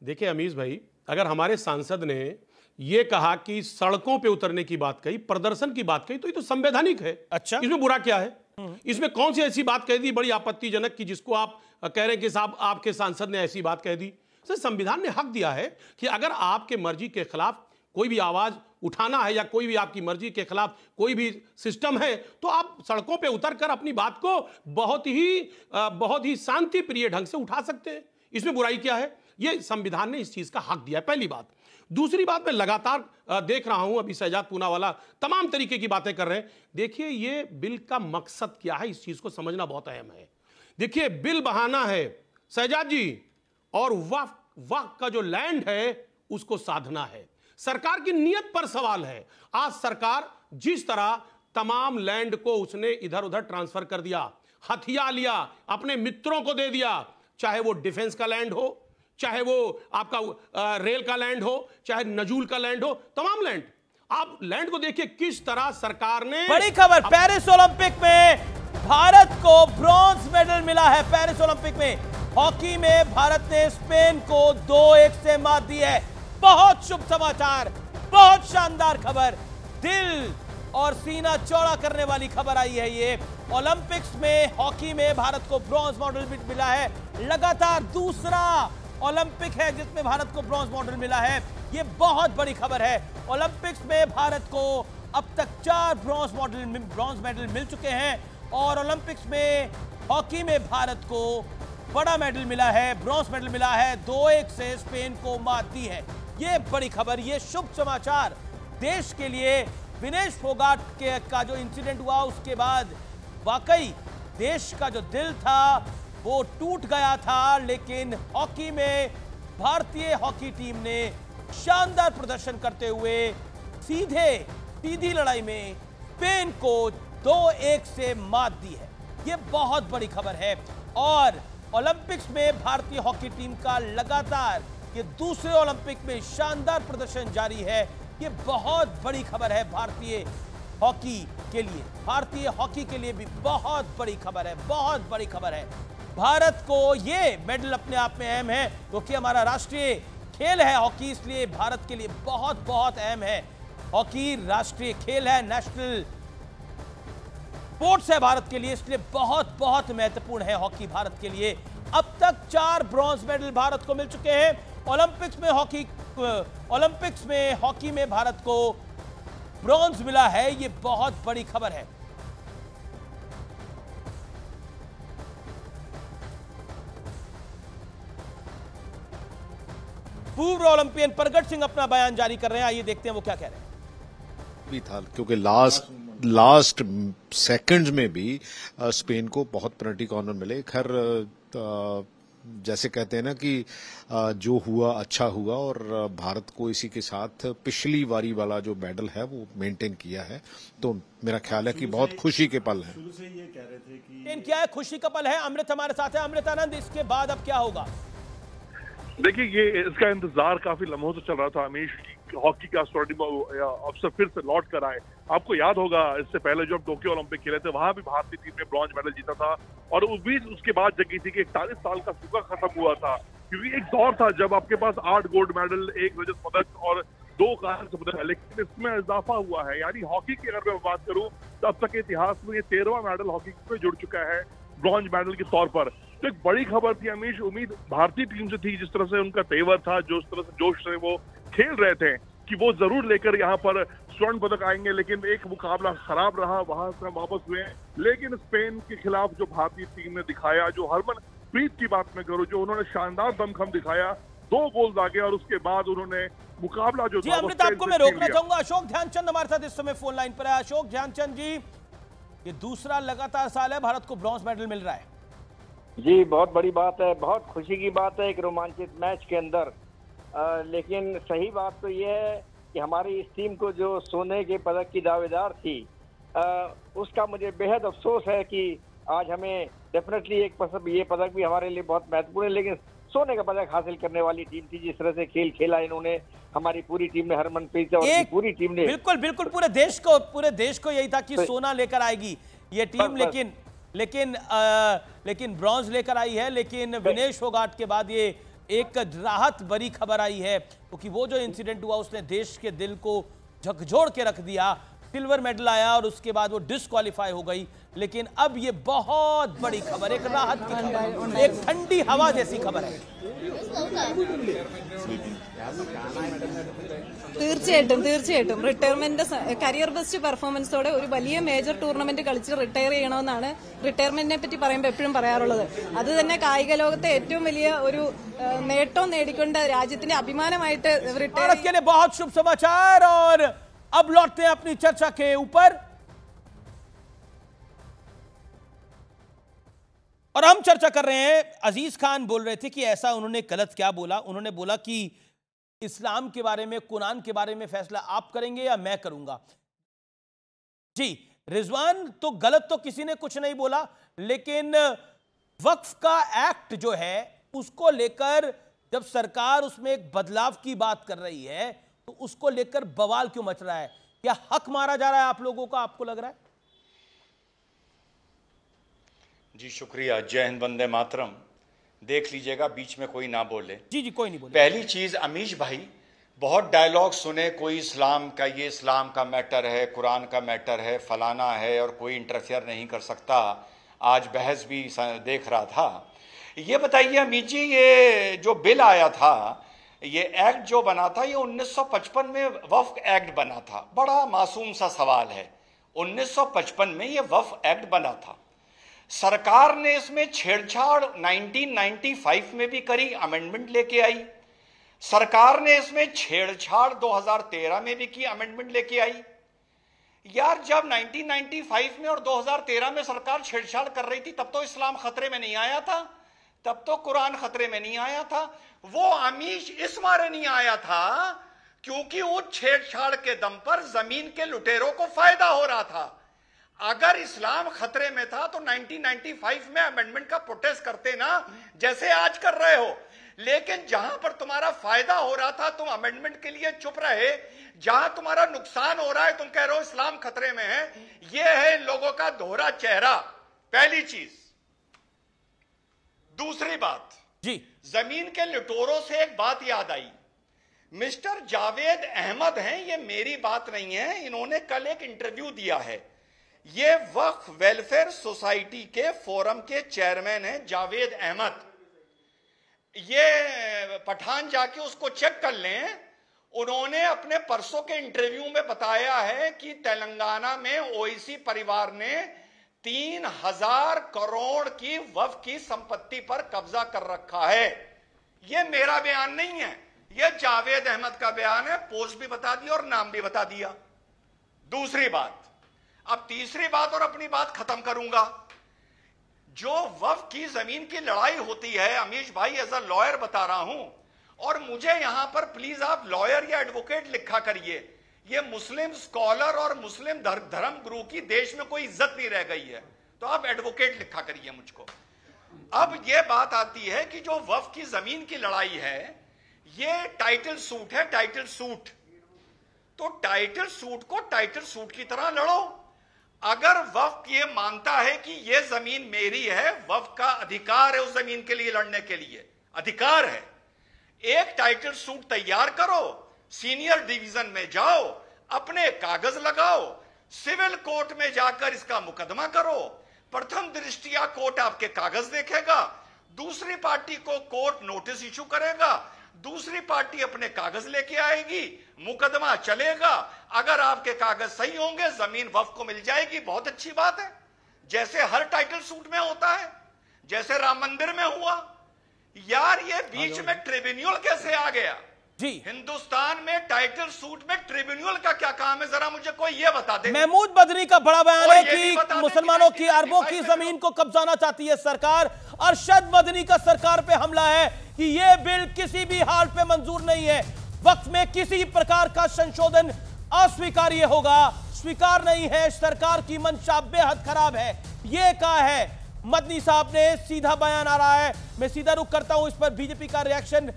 देखिए अमीश भाई अगर हमारे सांसद ने ये कहा कि सड़कों पे उतरने की बात कही प्रदर्शन की बात कही तो ये तो संवैधानिक है। अच्छा। इसमें बुरा क्या है? इसमें कौन सी ऐसी बात कह दी बड़ी आपत्तिजनक की जिसको आप कह रहे हैं कि साहब आपके सांसद ने ऐसी बात कह दी? सर संविधान ने हक दिया है कि अगर आपके मर्ज़ी के खिलाफ कोई भी आवाज़ उठाना है या कोई भी आपकी मर्ज़ी के खिलाफ कोई भी सिस्टम है तो आप सड़कों पे उतर कर अपनी बात को बहुत ही बहुत ही शांति प्रिय ढंग से उठा सकते हैं। इसमें बुराई क्या है? ये संविधान ने इस चीज़ का हक दिया है, पहली बात। दूसरी बात मैं लगातार देख रहा हूँ, अभी शहजाद पूना वाला तमाम तरीके की बातें कर रहे हैं। देखिए, ये बिल का मकसद क्या है? इस चीज़ को समझना बहुत अहम है। देखिए, बिल बहाना है। शहजाद जी और वफ वफ का जो लैंड है उसको साधना है। सरकार की नीयत पर सवाल है। आज सरकार जिस तरह तमाम लैंड को उसने इधर उधर ट्रांसफ़र कर दिया हथिया लिया अपने मित्रों को दे दिया चाहे वो डिफेंस का लैंड हो चाहे वो आपका आ, रेल का लैंड हो चाहे नजूल का लैंड हो तमाम लैंड आप लैंड को देखिए किस तरह सरकार ने बड़ी खबर पेरिस ओलंपिक में भारत को ब्रॉन्ज मेडल मिला है पेरिस ओलंपिक में। हॉकी में भारत ने स्पेन को दो एक से मात दी है। बहुत शुभ समाचार, बहुत शानदार खबर। दिल और सीना चौड़ा करने वाली खबर आई है ये। ओलंपिक्स में, हॉकी में भारत को ब्रॉन्ज मेडल मिला है। लगातार दूसरा ओलंपिक है जिसमें भारत को ब्रॉन्ज मेडल मिला है। ये बहुत बड़ी खबर है। ओलंपिक्स में भारत को अब तक चार ब्रॉन्ज मेडल ब्रॉन्ज मेडल मिल चुके हैं। और ओलंपिक्स में, हॉकी में भारत को बड़ा मेडल मिला है, ब्रॉन्ज मेडल मिला है, दो एक से स्पेन को मात दी है। ये बड़ी खबर, ये शुभ समाचार। देश के लिए विनेश फोगाट के, का जो इंसिडेंट हुआ, उसके बाद वाकई देश का जो दिल था, वो टूट गया था, लेकिन हॉकी में भारतीय हॉकी टीम ने शानदार प्रदर्शन करते हुए सीधे सीधी लड़ाई में स्पेन को दो एक से मात दी है। ये बहुत बड़ी खबर है और ओलंपिक्स में भारतीय हॉकी टीम का लगातार ये दूसरे ओलंपिक में शानदार प्रदर्शन जारी है। ये बहुत बड़ी खबर है भारतीय हॉकी के लिए। भारतीय हॉकी के लिए भी बहुत बड़ी खबर है, बहुत बड़ी खबर है। भारत को ये मेडल अपने आप में अहम है, क्योंकि तो हमारा राष्ट्रीय खेल है हॉकी, इसलिए भारत के लिए बहुत बहुत अहम है। हॉकी राष्ट्रीय खेल है, नेशनल स्पोर्ट्स है भारत के लिए, इसलिए बहुत बहुत महत्वपूर्ण है हॉकी भारत के लिए। अब तक चार ब्रॉन्ज मेडल भारत को मिल चुके हैं। ओलंपिक्स में हॉकी ओलंपिक्स में, हॉकी में भारत को ब्रॉन्ज मिला है, ये बहुत बड़ी खबर है। पूर्व ओलंपियन प्रगट सिंह अपना बयान जारी कर रहे हैं, आइए देखते हैं वो क्या कह रहे हैं। क्योंकि लास्ट लास्ट सेकंड्स में भी स्पेन को बहुत पेनल्टी कॉर्नर मिले। खैर जैसे कहते हैं ना कि जो हुआ अच्छा हुआ और भारत को इसी के साथ पिछली बारी वाला जो मेडल है वो मेंटेन किया है। तो मेरा ख्याल है कि बहुत खुशी के पल है। शुरू से ये कह रहे थे कि क्या है? खुशी का पल है? अमृत हमारे साथ है। अमृत आनंद इसके बाद अब क्या होगा? देखिए, ये इसका इंतज़ार काफ़ी लम्हों से चल रहा था। हमेश हॉकी का अफसर फिर से लौट कर आए। आपको याद होगा, इससे पहले जो टोक्यो ओलंपिक खेले थे, वहाँ भी भारतीय टीम ने ब्रॉन्ज मेडल जीता था। और उस बीच उसके बाद जगी थी कि इकतालीस साल का सूखा खत्म हुआ था। क्योंकि एक दौर था, जब आपके पास आठ गोल्ड मेडल, एक रजत पदक और दो कांस्य पदक है। लेकिन इसमें इजाफा हुआ है। यानी हॉकी की अगर मैं बात करूँ तो अब तक इतिहास में ये तेरहवा मेडल हॉकी में जुड़ चुका है ब्रॉन्ज मेडल के तौर पर। तो एक बड़ी खबर थी अमीश उम्मीद भारतीय टीम से थी जिस तरह से उनका तेवर था जो उस तरह से जोश से वो खेल रहे थे कि वो ज़रूर लेकर यहाँ पर स्वर्ण पदक आएँगे लेकिन एक मुकाबला खराब रहा वहाँ से वापस हुए। लेकिन स्पेन के खिलाफ जो भारतीय टीम ने दिखाया जो हरमन प्रीत की बात में करूँ जो उन्होंने शानदार दमखम दिखाया दो गोल दागे और उसके बाद उन्होंने मुकाबला जो जी अमृत आपको मैं रोकना चाहूँगा। अशोक ध्यानचंद हमारे साथ इस समय फ़ोन लाइन पर है। अशोक ध्यानचंद जी ये दूसरा लगातार साल है भारत को ब्रॉन्ज मेडल मिल रहा है। जी बहुत बड़ी बात है बहुत खुशी की बात है एक रोमांचित मैच के अंदर आ, लेकिन सही बात तो यह है कि हमारी इस टीम को जो सोने के पदक की दावेदार थी आ, उसका मुझे बेहद अफसोस है कि आज हमें डेफिनेटली एक पसंद ये पदक भी हमारे लिए बहुत महत्वपूर्ण है लेकिन सोने का पदक हासिल करने वाली टीम थी जिस तरह से खेल खेला इन्होंने हमारी पूरी टीम ने हरमनप्रीत और पूरी टीम ने बिल्कुल बिल्कुल पूरे देश को पूरे देश को यही था कि तो- सोना लेकर आएगी ये टीम। लेकिन लेकिन आ, लेकिन ब्रॉन्ज लेकर आई है लेकिन विनेश फोगाट के बाद ये एक राहत बड़ी खबर आई है क्योंकि वो जो इंसिडेंट हुआ उसने देश के दिल को झकझोड़ के रख दिया। सिल्वर मेडल आया और उसके बाद वो डिस्क्वालीफाई हो गई लेकिन अब ये बहुत बड़ी खबर एक राहत की खबर एक ठंडी हवा जैसी खबर है തീർച്ചയായിട്ടും തീർച്ചയായിട്ടും റിട്ടയർമെന്റ് കരിയർ ബെസ്റ്റ് പെർഫോമൻസോടെ ഒരു വലിയ മേജർ ടൂർണമെന്റ് കളിച്ച് റിട്ടയർ ചെയ്യണമെന്നാണ് റിട്ടയർമെന്റിനെ പറ്റി പറയുമ്പോൾ എപ്പോഴും പറയാറുള്ളത് അത് തന്നെ കായിക ലോകത്തെ ഏറ്റവും വലിയ ഒരു ആ, നേട്ടവും നേടിക്കൊണ്ട് രാജ്യത്തിന്റെ അഭിമാനമായിട്ട് റിട്ടയർ अब लौटते हैं अपनी चर्चा के ऊपर। और हम चर्चा कर रहे हैं, अज़ीज़ खान बोल रहे थे कि ऐसा उन्होंने गलत क्या बोला? उन्होंने बोला कि इस्लाम के बारे में, कुरान के बारे में फैसला आप करेंगे या मैं करूँगा? जी, रिजवान तो गलत तो किसी ने कुछ नहीं बोला, लेकिन वक्फ का एक्ट जो है, उसको लेकर जब सरकार उसमें एक बदलाव की बात कर रही है तो उसको लेकर बवाल क्यों मच रहा है? क्या हक मारा जा रहा है आप लोगों का आपको लग रहा है? जी शुक्रिया। जय हिंद वंदे मातरम। देख लीजिएगा बीच में कोई ना बोले। जी जी कोई नहीं बोले। पहली चीज़ अमीश भाई बहुत डायलॉग सुने कोई इस्लाम का ये इस्लाम का मैटर है कुरान का मैटर है फलाना है और कोई इंटरफेयर नहीं कर सकता। आज बहस भी देख रहा था। ये बताइए अमीश जी ये जो बिल आया था ये एक्ट जो बना था, ये 1955 में वफ एक्ट बना था। बड़ा मासूम सा सवाल है। 1955 में ये वफ एक्ट बना था। सरकार ने इसमें छेड़छाड़ 1995 में भी करी अमेंडमेंट लेके आई। सरकार ने इसमें छेड़छाड़ 2013 में भी की अमेंडमेंट लेके आई। यार, जब 1995 में और 2013 में सरकार छेड़छाड़ कर रही थी, तब तो इस्लाम खतरे में नहीं आया था। तब तो कुरान खतरे में नहीं आया था। वो अमीश इस मारे नहीं आया था क्योंकि उस छेड़छाड़ के दम पर ज़मीन के लुटेरों को फ़ायदा हो रहा था। अगर इस्लाम खतरे में था तो 1995 में अमेंडमेंट का प्रोटेस्ट करते ना, जैसे आज कर रहे हो। लेकिन जहाँ पर तुम्हारा फ़ायदा हो रहा था, तुम अमेंडमेंट के लिए चुप रहे। जहाँ तुम्हारा नुकसान हो रहा है, तुम कह रहे हो इस्लाम खतरे में है। यह है इन लोगों का दोहरा चेहरा। पहली चीज़। दूसरी बात। जी। ज़मीन के लुटोरों से एक बात याद आई। मिस्टर जावेद अहमद हैं, ये मेरी बात नहीं है, इन्होंने कल एक इंटरव्यू दिया है। ये वक्फ वेलफेयर सोसाइटी के फोरम के चेयरमैन हैं जावेद अहमद। ये पठान जाके उसको चेक कर लें। उन्होंने अपने परसों के इंटरव्यू में बताया है कि तेलंगाना में ओईसी परिवार ने तीन हज़ार करोड़ की वफ की संपत्ति पर कब्जा कर रखा है। यह मेरा बयान नहीं है। यह जावेद अहमद का बयान है। पोस्ट भी बता दिया और नाम भी बता दिया। दूसरी बात। अब तीसरी बात और अपनी बात खत्म करूँगा। जो वफ की ज़मीन की लड़ाई होती है, अमीश भाई एज अ लॉयर बता रहा हूँ। और मुझे यहाँ पर प्लीज़ आप लॉयर या एडवोकेट लिखा करिए। ये मुस्लिम स्कॉलर और मुस्लिम धर्म गुरु की देश में कोई इज़्ज़त नहीं रह गई है। तो आप एडवोकेट लिखा करिए मुझको। अब यह बात आती है कि जो वफ की ज़मीन की लड़ाई है, ये टाइटल सूट है टाइटल सूट तो टाइटल सूट को टाइटल सूट की तरह लड़ो। अगर वफ ये मानता है कि यह ज़मीन मेरी है, वफ का अधिकार है उस ज़मीन के लिए लड़ने के लिए। अधिकार है। एक टाइटल सूट तैयार करो। सीनियर डिवीज़न में जाओ अपने कागज़ लगाओ सिविल कोर्ट में जाकर इसका मुकदमा करो। प्रथम दृष्टिया कोर्ट आपके कागज़ देखेगा दूसरी पार्टी को कोर्ट नोटिस इशू करेगा दूसरी पार्टी अपने कागज़ लेके आएगी मुकदमा चलेगा। अगर आपके कागज़ सही होंगे ज़मीन वफ को मिल जाएगी बहुत अच्छी बात है। जैसे हर टाइटल सूट में होता है जैसे राम मंदिर में हुआ यार ये बीच में ट्रिब्यूनल कैसे आ गया। जी। हिंदुस्तान में टाइटल सूट में ट्रिब्यूनल का क्या काम है? जरा मुझे कोई ये बता दे। महमूद बदरी का बड़ा बयान है ये कि मुसलमानों की अरबों की ज़मीन को कब्जाना चाहती है सरकार। अरशद मदनी का सरकार पे हमला है कि यह बिल किसी भी हाल पे मंजूर नहीं है। वक्त में किसी प्रकार का संशोधन अस्वीकार्य होगा। स्वीकार नहीं है सरकार की मंशा बेहद खराब है। यह कहा है। मदनी साहब ने सीधा बयान आ रहा है। मैं सीधा रुख करता हूँ इस पर बीजेपी का रिएक्शन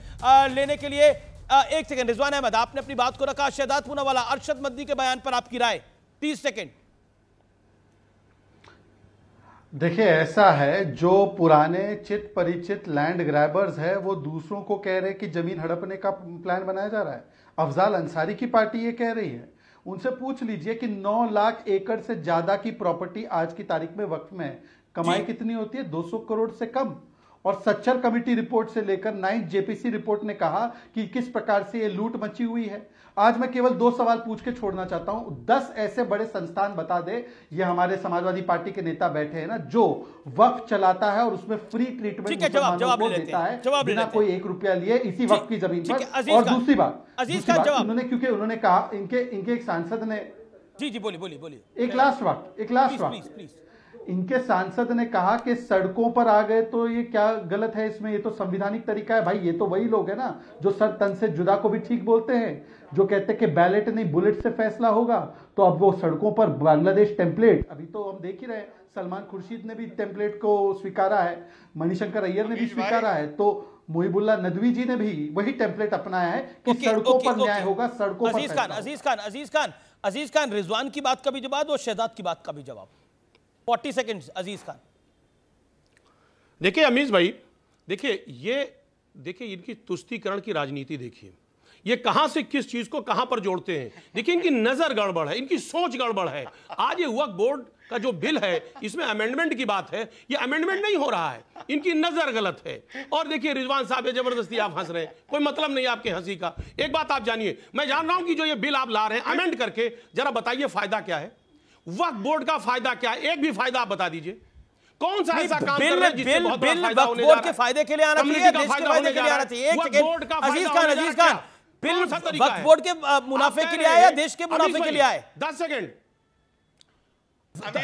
लेने के लिए। आ, एक सेकंड रिजवान अहमद आपने अपनी बात को रखा। शहदाद पूनावाला अरशद मदनी के बयान पर आपकी राय। तीस सेकंड। देखिए ऐसा है जो पुराने चित परिचित लैंड ग्रैबर्स है वो दूसरों को कह रहे हैं कि ज़मीन हड़पने का प्लान बनाया जा रहा है। अफजाल अंसारी की पार्टी ये कह रही है। उनसे पूछ लीजिए कि 9 लाख एकड़ से ज़्यादा की प्रॉपर्टी आज की तारीख में वक्त में है। कमाई कितनी होती है? 200 करोड़ से कम। और सच्चर कमेटी रिपोर्ट से लेकर नाइन्थ जेपीसी रिपोर्ट ने कहा कि किस प्रकार से ये लूट मची हुई है। आज मैं केवल दो सवाल पूछ के छोड़ना चाहता हूँ। दस ऐसे बड़े संस्थान बता दे ये हमारे समाजवादी पार्टी के नेता बैठे हैं ना जो वक्त चलाता है और उसमें फ्री ट्रीटमेंट जवाब- जवाब ले देता है। बिना कोई एक रुपया लिए इसी वक्त की ज़मीन पर। और दूसरी बात अज़ीज़। उन्होंने क्योंकि उन्होंने कहा इनके इनके एक सांसद ने जी जी बोलिए बोलिए बोलिए। एक लास्ट वक्त एक लास्ट वक्त। प्लीज़ इनके सांसद ने कहा कि सड़कों पर आ गए तो ये क्या गलत है इसमें? ये तो संविधानिक तरीका है भाई ये तो वही लोग है ना जो सर तन से जुदा को भी ठीक बोलते हैं जो कहते हैं कि बैलेट नहीं बुलेट से फैसला होगा तो अब वो सड़कों पर बांग्लादेश टेम्पलेट अभी तो हम देख ही रहे सलमान खुर्शीद ने भी टेम्पलेट को स्वीकारा है मणिशंकर अय्यर ने भी स्वीकारा है तो मुहिबुल्ला नदवी जी ने भी वही टेम्पलेट अपनाया है कि सड़कों पर न्याय होगा सड़कों पर अज़ीज़ खान अज़ीज़ खान अज़ीज़ खान अज़ीज़ खान रिजवान की बात का भी जवाब और शहजाद की बात का भी जवाब। 40 सेकंड्स, अज़ीज़ खान। देखिए, अमीज भाई, देखिए, ये, देखिए, इनकी तुष्टीकरण की राजनीति देखिए। ये कहाँ से किस चीज़ को कहाँ पर जोड़ते हैं? देखिए, इनकी नज़र गड़बड़ है, इनकी सोच गड़बड़ है। आज ये वक्त बोर्ड का जो बिल है, इसमें अमेंडमेंट की बात है, ये अमेंडमेंट नहीं हो रहा है। इनकी नज़र गलत है। और देखिए, रिजवान साहब ये ज़बरदस्ती आप हंस रहे हैं। कोई मतलब नहीं आपके हँसी का। एक बात आप जानिए, मैं जान रहा हूँ कि जो ये बिल आप ला रहे हैं अमेंड करके, जरा बताइए फ़ायदा क्या है? वक्त बोर्ड का फ़ायदा क्या है एक भी फ़ायदा आप बता दीजिए कौन सा ऐसा काम बिल- कर रहे हैं जिससे बिल- बहुत बड़ा बिल फ़ायदा होने बोर्ड के फ़ायदे के लिए आना चाहिए, देश के फ़ायदे के लिए आना चाहिए। एक second, board Aziz Khan, Aziz Khan, bill कौन सा तरीका वक्फ है? बोर्ड के मुनाफे के लिए आया या देश के मुनाफे के लिए आए दस सेकेंड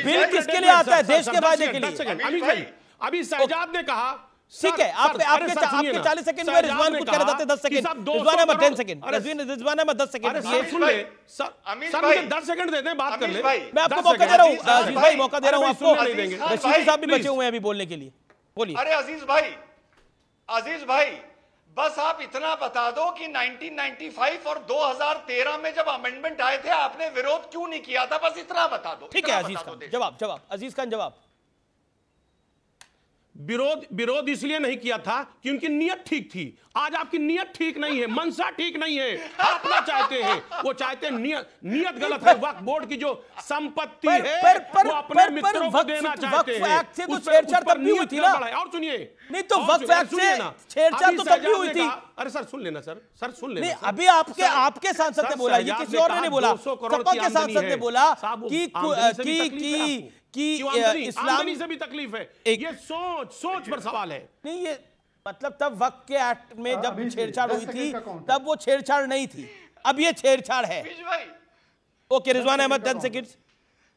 बिल किसके लिए आता है देश के फ़ायदे के लिए अभी शहजाद ने कहा ठीक है आपके आपके आपके 40 सेकंड में रिजवान कुछ कहना चाहते हैं 10 second Rizwan Ahmed 10 second Rizwan Rizwan Ahmed 10 second अरे सर सुन ले। सर सर भाई, मुझे 10 सेकंड दे दें बात कर ले। मैं आपको मौका दे रहा हूँ अज़ीज़ भाई, मौका दे रहा हूँ आपको। रशीदी साहब भी बचे हुए हैं अभी बोलने के लिए। बोलिए। अरे अज़ीज़ भाई अज़ीज़ भाई बस आप इतना बता दो कि 1995 और 2013 में जब अमेंडमेंट आए थे आपने विरोध क्यों नहीं किया था? बस इतना बता दो ठीक है अज़ीज़ खान जवाब जवाब। अज़ीज़ खान जवाब। विरोध विरोध इसलिए नहीं किया था कि उनकी नीयत ठीक थी। आज आपकी नियत ठीक नहीं है मनसा ठीक नहीं है। आप ना चाहते हैं वो चाहते हैं नियत नियत गलत है। वक्त बोर्ड की जो संपत्ति है पर- पर- वो अपने पर- मित्रों को देना चाहते हैं। एक्ट से तो छेड़छाड़ तब भी हुई थी ना। और सुनिए। नहीं तो सुनिए, एक्ट से ना। छेड़छाड़ तो तब भी हुई थी। अरे सर सुन लेना सर सर सुन लेना नहीं अभी आपके आपके सांसद ने बोला ये किसी और ने नहीं बोला सपा के सांसद ने बोला कि भी कि इस्लाम से भी तकलीफ़ है। ये सोच सोच पर सवाल है। नहीं ये मतलब तब वक्त के एक्ट में जब छेड़छाड़ हुई थी तब वो छेड़छाड़ नहीं थी। अब ये छेड़छाड़ है। Okay Rizwan Ahmed ten second.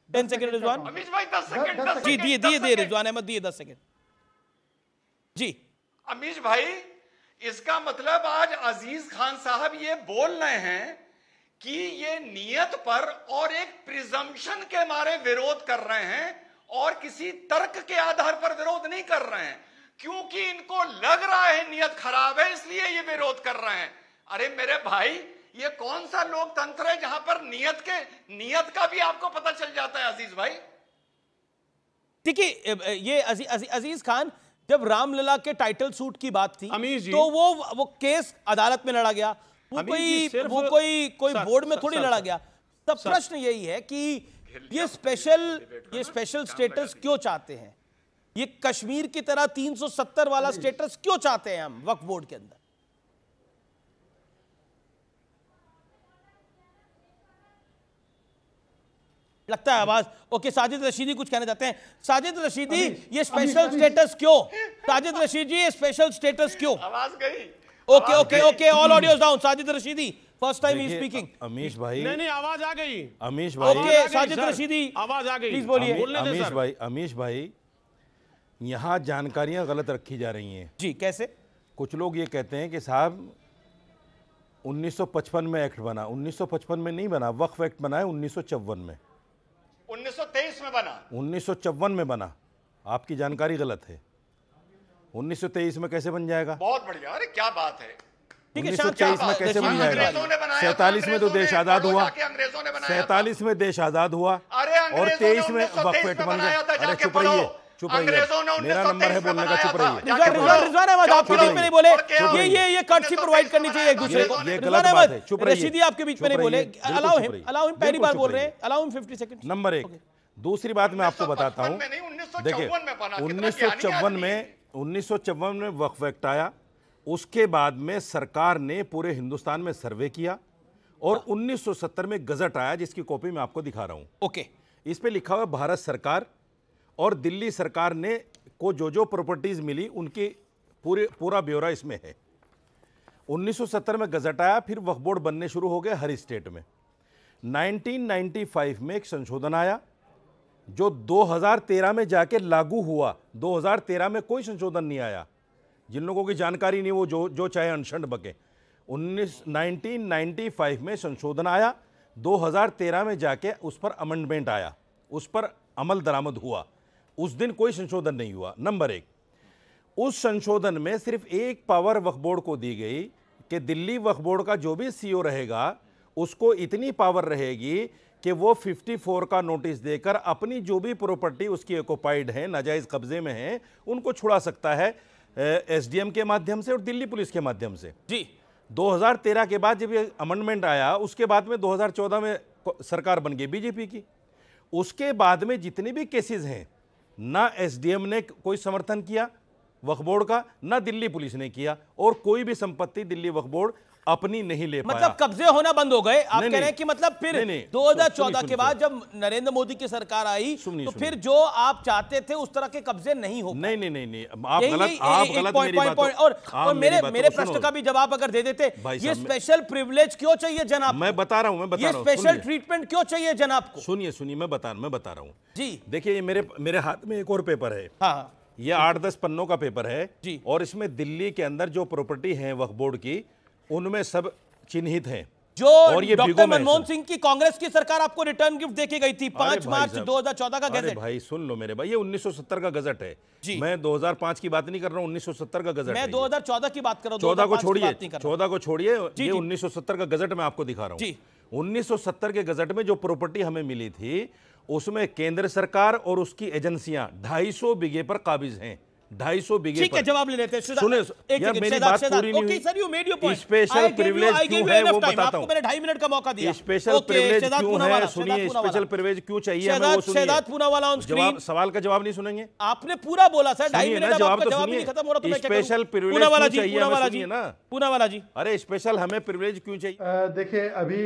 Ten second Rizwan. भाई दस सेकंड दस दस जी दिए दिए दिए रिजवान अहमद दिए दस सेकंड। जी। अमीश भाई इसका मतलब आज अज़ीज़ खान साहब ये बोल रहे हैं कि ये नियत पर और एक प्रिजम्पशन के मारे विरोध कर रहे हैं और किसी तर्क के आधार पर विरोध नहीं कर रहे हैं। क्योंकि इनको लग रहा है नियत खराब है इसलिए ये विरोध कर रहे हैं। अरे मेरे भाई ये कौन सा लोकतंत्र है जहाँ पर नियत के नियत का भी आपको पता चल जाता है अज़ीज़ भाई? देखिए ये अजी, अजी, अज़ीज़ खान जब रामलला के टाइटल सूट की बात थी। तो वो वो केस अदालत में लड़ा गया। वो कोई वो कोई कोई बोर्ड में थोड़ी लड़ा गया। तब प्रश्न यही है कि ये स्पेशल ये स्पेशल स्टेटस क्यों चाहते हैं? ये कश्मीर की तरह 370 वाला स्टेटस क्यों चाहते हैं हम वक्फ बोर्ड के अंदर? लगता है आवाज़? ओके साजिद रशीदी कुछ कहना चाहते हैं। साजिद रशीदी ये स्पेशल स्टेटस क्यों? साजिद रशीद जी ये स्पेशल स्टेटस क्यों? आवाज़ गई। Okay okay okay all audios down Sajid Rashidi first time ही स्पीकिंग अमीश भाई नहीं नहीं आवाज़ आ गई। अमीश भाई ओके साजिद रशीदी आवाज़ आ गई। प्लीज़ बोलिए। अमी- बोलने दे, अमीश भाई अमीश भाई यहाँ जानकारियाँ गलत रखी जा रही हैं। जी कैसे? कुछ लोग ये कहते हैं कि साहब 1955 में एक्ट बना। 1955 में नहीं बना वक्फ एक्ट बना है उन्नीस सौ चौवन में। 1923 में बना। उन्नीस सौ चौवन में बना। आपकी जानकारी गलत है। 1923 में कैसे बन जाएगा? बहुत बढ़िया। अरे क्या बात है। उन्नीस सौ तेईस में कैसे बन जाएगा? सैतालीस में तो देश आज़ाद हुआ। सैतालीस में देश आज़ाद हुआ। और तेईस में 1923 वक्फ में एक्ट बन गया। अरे चुप। रहिए चुप रहिए। मेरा नंबर है बोलने का चुप रहिए। आपके बीच में नहीं बोले ये ये ये कटसी प्रोवाइड करनी चाहिए एक दूसरे को। ये- गलत बात है, चुप रहिए। रशीदी आपके बीच में नहीं बोले। अलाउ हिम अलाउ हिम पहली बार बोल रहे हैं। अलाउ हिम 50 सेकंड नंबर एक दूसरी बात मैं आपको बताता हूँ। में नहीं, 1954 देखिए उन्नीस में उन्नीस में वक्फ एक्ट आया उसके बाद में सरकार ने पूरे हिंदुस्तान में सर्वे किया और 1970 में गजट आया जिसकी कॉपी मैं आपको दिखा रहा हूँ। ओके। इस पे लिखा हुआ भारत सरकार और दिल्ली सरकार ने को जो जो प्रॉपर्टीज़ मिली उनकी पूरे पूरा ब्यौरा इसमें है। 1970 में गजट आया फिर वक्फ बोर्ड बनने शुरू हो गए हर स्टेट में। 1995 में एक संशोधन आया जो 2013 में जाके लागू हुआ 2013 में कोई संशोधन नहीं आया। जिन लोगों की जानकारी नहीं, वो जो जो चाहे अनशन बके। 19 1995 में संशोधन आया 2013 में जाके उस पर अमेंडमेंट आया। उस पर अमल दरामद हुआ। उस दिन कोई संशोधन नहीं हुआ। नंबर एक, उस संशोधन में सिर्फ़ एक पावर वक्फ बोर्ड को दी गई कि दिल्ली वक्फ बोर्ड का जो भी सीईओ रहेगा, उसको इतनी पावर रहेगी कि वो 54 का नोटिस देकर अपनी जो भी प्रॉपर्टी उसकी ऑक्युपाइड है नाजायज कब्जे में है उनको छुड़ा सकता है एसडीएम के माध्यम से और दिल्ली पुलिस के माध्यम से। जी। 2013 के बाद जब ये अमेंडमेंट आया उसके बाद में 2014 में सरकार बन गई बीजेपी की। उसके बाद में जितने भी केसेस हैं ना एसडीएम ने कोई समर्थन किया वक्फ बोर्ड का ना दिल्ली पुलिस ने किया और कोई भी संपत्ति दिल्ली वक्फ बोर्ड अपनी नहीं ले मतलब कब्जे होना बंद हो गए। आप कह रहे हैं कि मतलब फिर नहीं, नहीं। 2014 के बाद जब नरेंद्र मोदी की सरकार आई तो। फिर जो आप चाहते थे उस तरह के कब्जे नहीं हो नहीं नहीं नहीं नहीं। आप गलत आप गलत मेरी बातों और, और मेरे मेरे प्रश्न का भी जवाब अगर दे देते ये स्पेशल प्रिविलेज क्यों चाहिए जनाब मैं बता रहा हूँ मैं बता रहा हूँ स्पेशल ट्रीटमेंट क्यों चाहिए जनाब को? सुनिए सुनिए मैं बता मैं बता रहा हूँ। जी। देखिए ये मेरे मेरे हाथ में एक और पेपर है। हाँ ये आठ दस पन्नों का पेपर है जी। और इसमें दिल्ली के अंदर जो प्रॉपर्टी है वक्फ बोर्ड की उनमें सब चिन्हित हैं जो और ये डॉक्टर मनमोहन सिंह की कांग्रेस की सरकार आपको रिटर्न गिफ्ट देके गई थी पाँच मार्च 2014 का गजट भाई सुन लो मेरे भाई ये 1970 का गजट है जी। मैं 2005 की बात नहीं कर रहा हूँ 1970 का गजट मैं है 2014 की बात कर रहा हूँ चौदह को छोड़िए। चौदह को छोड़िए ये जी। 1970 का गजट मैं आपको दिखा रहा। हूँ 1970 के गजट में जो प्रॉपर्टी हमें मिली थी उसमें केंद्र सरकार और उसकी एजेंसियाँ 250 बीघे पर काबिज हैं 250 बीघे ठीक है जवाब ले लेते हैं सुने एक यार मेरी बात पूरी नहीं हुई। Sir, made your point. Special privilege क्यों है वो. बताता आपको मैंने ढाई मिनट का मौका दिया। स्पेशल प्रिविलेज क्यों है? सुनिए स्पेशल प्रिविलेज क्यों चाहिए हमें वो सुनिए। शहजाद पूनावाला ऑन जवाब स्क्रीन सवाल का जवाब नहीं सुनेंगे। आपने पूरा बोला सर ढाई मिनट ना जवाब तो जवाब सुनिए। नहीं खत्म हो रहा तो मैं क्या स्पेशल? प्रिविलेज पूनावाला जी पूनावाला जी ना। पूनावाला जी। अरे स्पेशल हमें प्रिविलेज क्यों चाहिए? देखिए अभी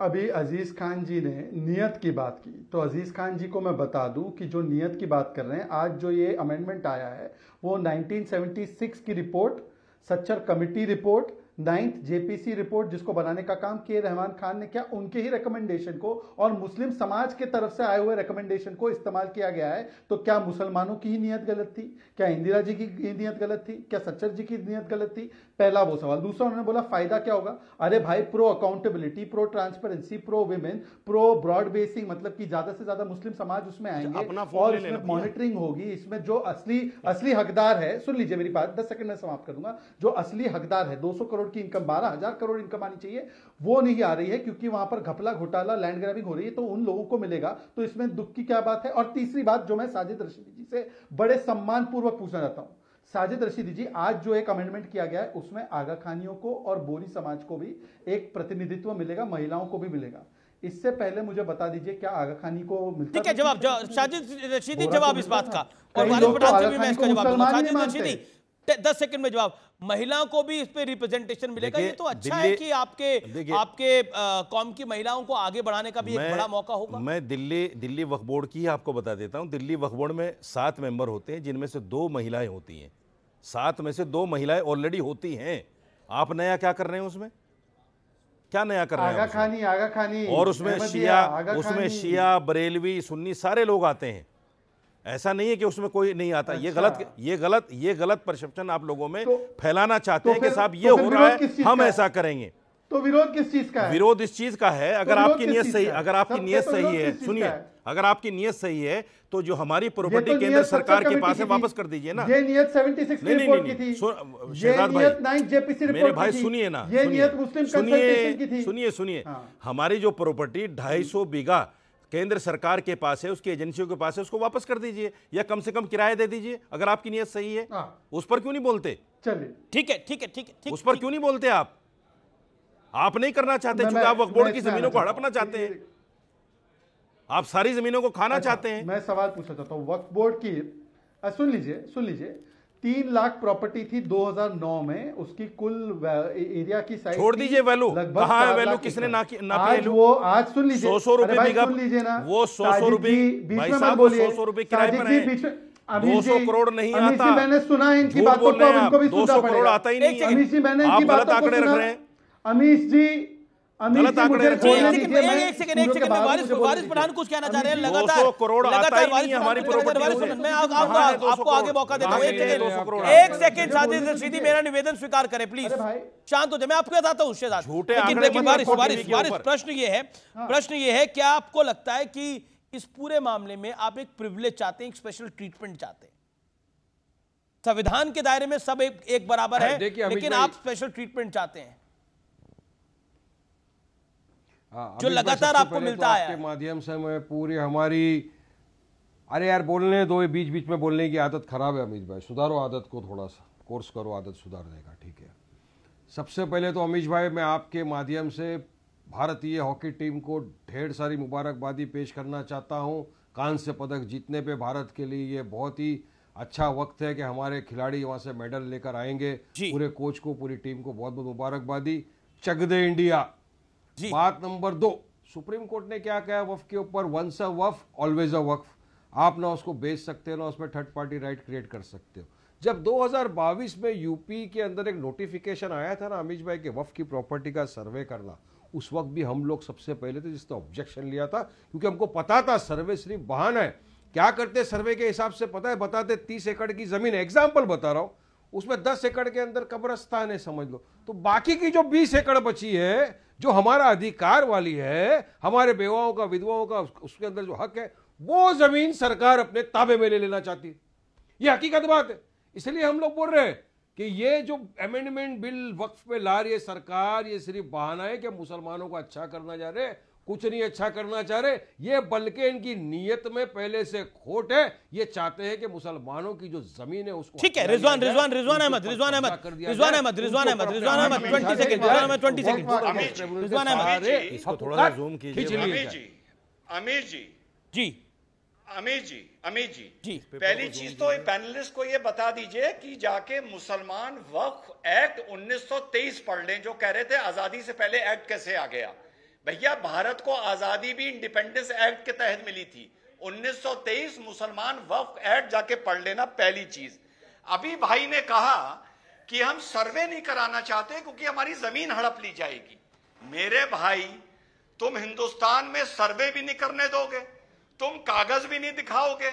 अभी अज़ीज़ खान जी ने नियत की बात की। तो अज़ीज़ खान जी को मैं बता दूँ कि जो नियत की बात कर रहे हैं, आज जो ये अमेंडमेंट आया है, वो 1976 की report Sachar committee report ninth JPC report जिसको बनाने का काम के रहमान खान ने किया, उनके ही रिकमेंडेशन को और मुस्लिम समाज के तरफ़ से आए हुए रिकमेंडेशन को इस्तेमाल किया गया है। तो क्या मुसलमानों की ही नीयत गलत थी? क्या इंदिरा जी की नीयत गलत थी? क्या सच्चर जी की नीयत गलत थी? पहला वो सवाल। दूसरा उन्होंने बोला फ़ायदा क्या होगा? अरे भाई pro accountability pro transparency pro women pro broad basing मतलब कि ज़्यादा से ज़्यादा मुस्लिम समाज उसमें आएँगे अपना और इसमें मॉनिटरिंग होगी। इसमें जो असली असली हकदार है सुन लीजिए मेरी बात दस सेकंड में समाप्त कर दूँगा। जो असली हकदार है 200 करोड़ की इनकम बारह हज़ार करोड़ इनकम आनी चाहिए वो नहीं आ रही है क्योंकि वहाँ पर घपला घोटाला लैंड ग्रैबिंग हो रही है तो उन लोगों को मिलेगा। तो इसमें दुख की क्या बात है? और तीसरी बात जो मैं साजिद रशीदी जी से बड़े सम्मान पूर्वक पूछना चाहता हूँ साजिद रशीदी जी आज जो एक अमेंडमेंट किया गया है उसमें आगा खानियों को और बोरी समाज को भी एक प्रतिनिधित्व मिलेगा महिलाओं को भी मिलेगा। इससे पहले मुझे बता दीजिए क्या आगा खानी को मिलता ठीक है जवाब जवाब साजिद रशीदी जवाब इस बात का। और तो मुसलमान दस सेकंड में जवाब। महिलाओं को भी इस पे रिप्रेजेंटेशन मिलेगा। ये तो अच्छा है कि आपके आपके कौम की महिलाओं को आगे बढ़ाने का भी एक बड़ा मौका होगा। मैं दिल्ली दिल्ली वक्फ बोर्ड की आपको बता देता हूँ। दिल्ली वक्फ बोर्ड में सात मेंबर होते हैं जिनमें से दो महिलाएँ होती हैं। सात में से दो महिलाएँ ऑलरेडी होती हैं। आप नया क्या कर रहे हैं उसमें? क्या नया कर रहे हैं आगा खानी आगा खानी। और उसमें शिया उसमें शिया बरेलवी सुन्नी सारे लोग आते हैं। ऐसा नहीं है कि उसमें कोई नहीं आता। अच्छा। ये। गलत ये गलत ये गलत परसेप्शन आप लोगों में तो- फैलाना चाहते तो हैं कि साहब तो ये फिर हो रहा है हम ऐसा करेंगे। तो विरोध किस चीज़ का है? विरोध इस चीज़ का है। अगर तो आपकी नियत सही? अगर आपकी नियत तो सही है सुनिए अगर आपकी नियत सही है तो जो हमारी प्रॉपर्टी तो केंद्र सरकार के पास है वापस कर दीजिए ना। ये नियत 76 की नहीं, नहीं, की थी। ये शहजाद भाई, नियत 9 जेपीसी मेरे रिपोर्ट भाई की थी। सुनिए ना ये नियत मुस्लिम कंसल्टेशन की सुनिए थी। सुनिए सुनिए। हाँ। हमारी जो प्रॉपर्टी 250 बीघा केंद्र सरकार के पास है उसकी एजेंसियों के पास है उसको वापस कर दीजिए या कम से कम किराया दे दीजिए अगर आपकी नियत सही है। उस पर क्यों नहीं बोलते? चलिए। ठीक है ठीक है ठीक है उस पर क्यों नहीं बोलते आप? आप नहीं करना चाहते चूँकि आप वक्फ बोर्ड की जमीनों को हड़पना चाहते हैं। आप सारी जमीनों को खाना अच्छा, चाहते हैं। मैं सवाल पूछना चाहता हूँ। वक्फ बोर्ड की सुन लीजिए सुन लीजिए। तीन लाख प्रॉपर्टी थी 2009 में। उसकी कुल एरिया की साइज़ छोड़ दीजिए वैल्यू। लगभग है वैल्यू? किसने ना की- नापी आज वो आज सुन लीजिए। सौ सौ रुपए सुन लीजिए ना। वो सौ सौ रुपए बीच में बोलिए। सौ सौ रुपए किराए पर है। बीच में अमीश 200 करोड़ नहीं आता। मैंने सुना है इनकी बातों को इनको भी। सुनना 200 पड़ेगा करोड़ आता ही नहीं। अमीश जी मैंने इनकी बातों को सुना। अमीश जी गलत आंकड़े हैं। एक सेकंड एक स्टूडियो के सेकंड बाहर वारिस मुझे बोलने वारिस दीजिए। पठान कुछ कहना चाह रहे हैं लगातार। करोड़ आता लगातार ही नहीं वारिस है हमारी पठान प्रॉपर्टी वारिस में। पठान, मैं आप- कहाँ आऊँगा है 200 आपको आगे मौका देता हूँ। एक सेकंड 200 करोड़? एक सेकंड साजिद रशीदी मेरा निवेदन स्वीकार करें प्लीज़। शांत हो जाए मैं आपको बताता हूँ लेकिन लेकिन टीवी के वारिस ऊपर। प्रश्न ये है प्रश्न ये है क्या आपको लगता है कि इस पूरे मामले में आप एक प्रिविलेज चाहते हैं एक स्पेशल ट्रीटमेंट चाहते हैं? संविधान के दायरे में सब एक, एक बराबर है लेकिन आप स्पेशल ट्रीटमेंट चाहते हैं। हाँ, जो लगातार आपको तो मिलता आया आपके है। माध्यम से मैं पूरी हमारी अरे यार बोलने दो ये बीच बीच में बोलने की आदत खराब है अमित भाई। सुधारो आदत को थोड़ा सा। कोर्स करो आदत सुधारने का ठीक है? सबसे पहले तो अमीश भाई मैं आपके माध्यम से भारतीय हॉकी टीम को ढेर सारी मुबारकबादी पेश करना चाहता हूँ। कांस्य पदक जीतने पे भारत के लिए ये बहुत ही अच्छा वक्त है कि हमारे खिलाड़ी वहाँ से मेडल लेकर आएँगे। पूरे कोच को पूरी टीम को बहुत बहुत मुबारकबादी। चक दे इंडिया। बात नंबर दो, सुप्रीम कोर्ट ने क्या कहा वफ के ऊपर? Once a waqf always a waqf. आप ना उसको बेच सकते हो ना उसमें थर्ड पार्टी राइट क्रिएट कर सकते हो। जब 2022 में यूपी के अंदर एक नोटिफिकेशन आया था ना अमीश भाई के वफ की प्रॉपर्टी का सर्वे करना, उस वक्त भी हम लोग सबसे पहले थे जिसने ऑब्जेक्शन लिया था, क्योंकि हमको पता था सर्वे सिर्फ़ बहाना है। क्या करते सर्वे के हिसाब से पता है? बताते, तीस एकड़ की ज़मीन। एग्ज़ाम्पल बता रहा हूँ। उसमें दस एकड़ के अंदर कब्रस्तान है, समझ लो। तो बाकी की जो बीस एकड़ बची है, जो हमारा अधिकार वाली है, हमारे बेवाओं का, विधवाओं का उसके अंदर जो हक है, वो ज़मीन सरकार अपने ताबे में ले लेना चाहती है। ये हकीकत बात है। इसलिए हम लोग बोल रहे हैं कि ये जो अमेंडमेंट बिल वक्फ पे ला रही है सरकार, ये सिर्फ़ बहाना है कि मुसलमानों को अच्छा करना जा रहे कुछ नहीं अच्छा करना चाह रहे ये बल्कि इनकी नीयत में पहले से खोट है। ये चाहते हैं कि मुसलमानों की जो ज़मीन है उसको ठीक है रिजवान रिजवान रिजवान अहमद रिजवान अहमद रिजवान अहमद रिजवान अहमद रिजवान अहमद हाथ 20 सेकंड रिजवान अहमद 20 सेकंड रिजवान अहमद। इसको थोड़ा सा जूम कीजिए। अमीर जी अमीर जी। जी। अमीर जी अमीर जी। जी। पहली चीज़ तो पैनलिस्ट को ये बता दीजिए कि जाके मुसलमान वक्फ एक्ट 1923 पढ़ लें जो कह रहे थे आज़ादी से पहले एक्ट कैसे आ गया। भैया भारत को आज़ादी भी इंडिपेंडेंस एक्ट के तहत मिली थी। 1923 मुसलमान वक्फ एक्ट जाके पढ़ लेना पहली चीज़। अभी भाई ने कहा कि हम सर्वे नहीं कराना चाहते क्योंकि हमारी ज़मीन हड़प ली जाएगी। मेरे भाई तुम हिंदुस्तान में सर्वे भी नहीं करने दोगे तुम कागज़ भी नहीं दिखाओगे।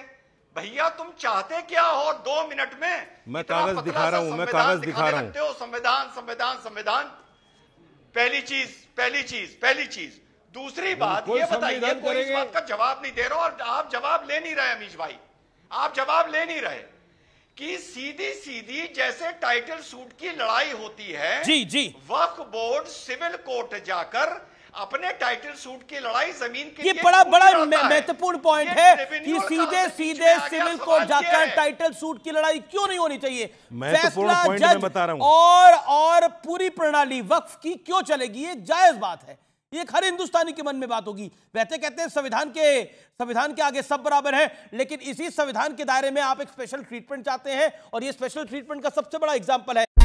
भैया तुम चाहते क्या हो दो मिनट में? मैं कागज़ दिखा रहा हूँ मैं कागज़ दिखा रहा हूँ? संविधान संविधान संविधान। पहली चीज़ पहली चीज़ पहली चीज़। दूसरी बात ये बताइए कोई इस बात का जवाब नहीं दे रहा और आप जवाब ले नहीं रहे अमीश भाई। आप जवाब ले नहीं रहे कि सीधी सीधी जैसे टाइटल सूट की लड़ाई होती है जी जी। वक्फ बोर्ड सिविल कोर्ट जाकर अपने टाइटल सूट की लड़ाई ज़मीन के ये लिए बड़ा बड़ा? महत्वपूर्ण पॉइंट है कि और सीधे सीधे? सिविल सवाल कोर्ट जाकर टाइटल सूट की लड़ाई क्यों नहीं होनी चाहिए फैसला जज बता रहा हूँ। और और पूरी प्रणाली वक्फ की क्यों चलेगी ये जायज़ बात है ये हर हिंदुस्तानी के मन में बात होगी वैसे कहते हैं संविधान के संविधान के आगे सब बराबर है लेकिन इसी संविधान के दायरे में आप एक स्पेशल ट्रीटमेंट चाहते हैं और ये स्पेशल ट्रीटमेंट का सबसे बड़ा एग्ज़ाम्पल है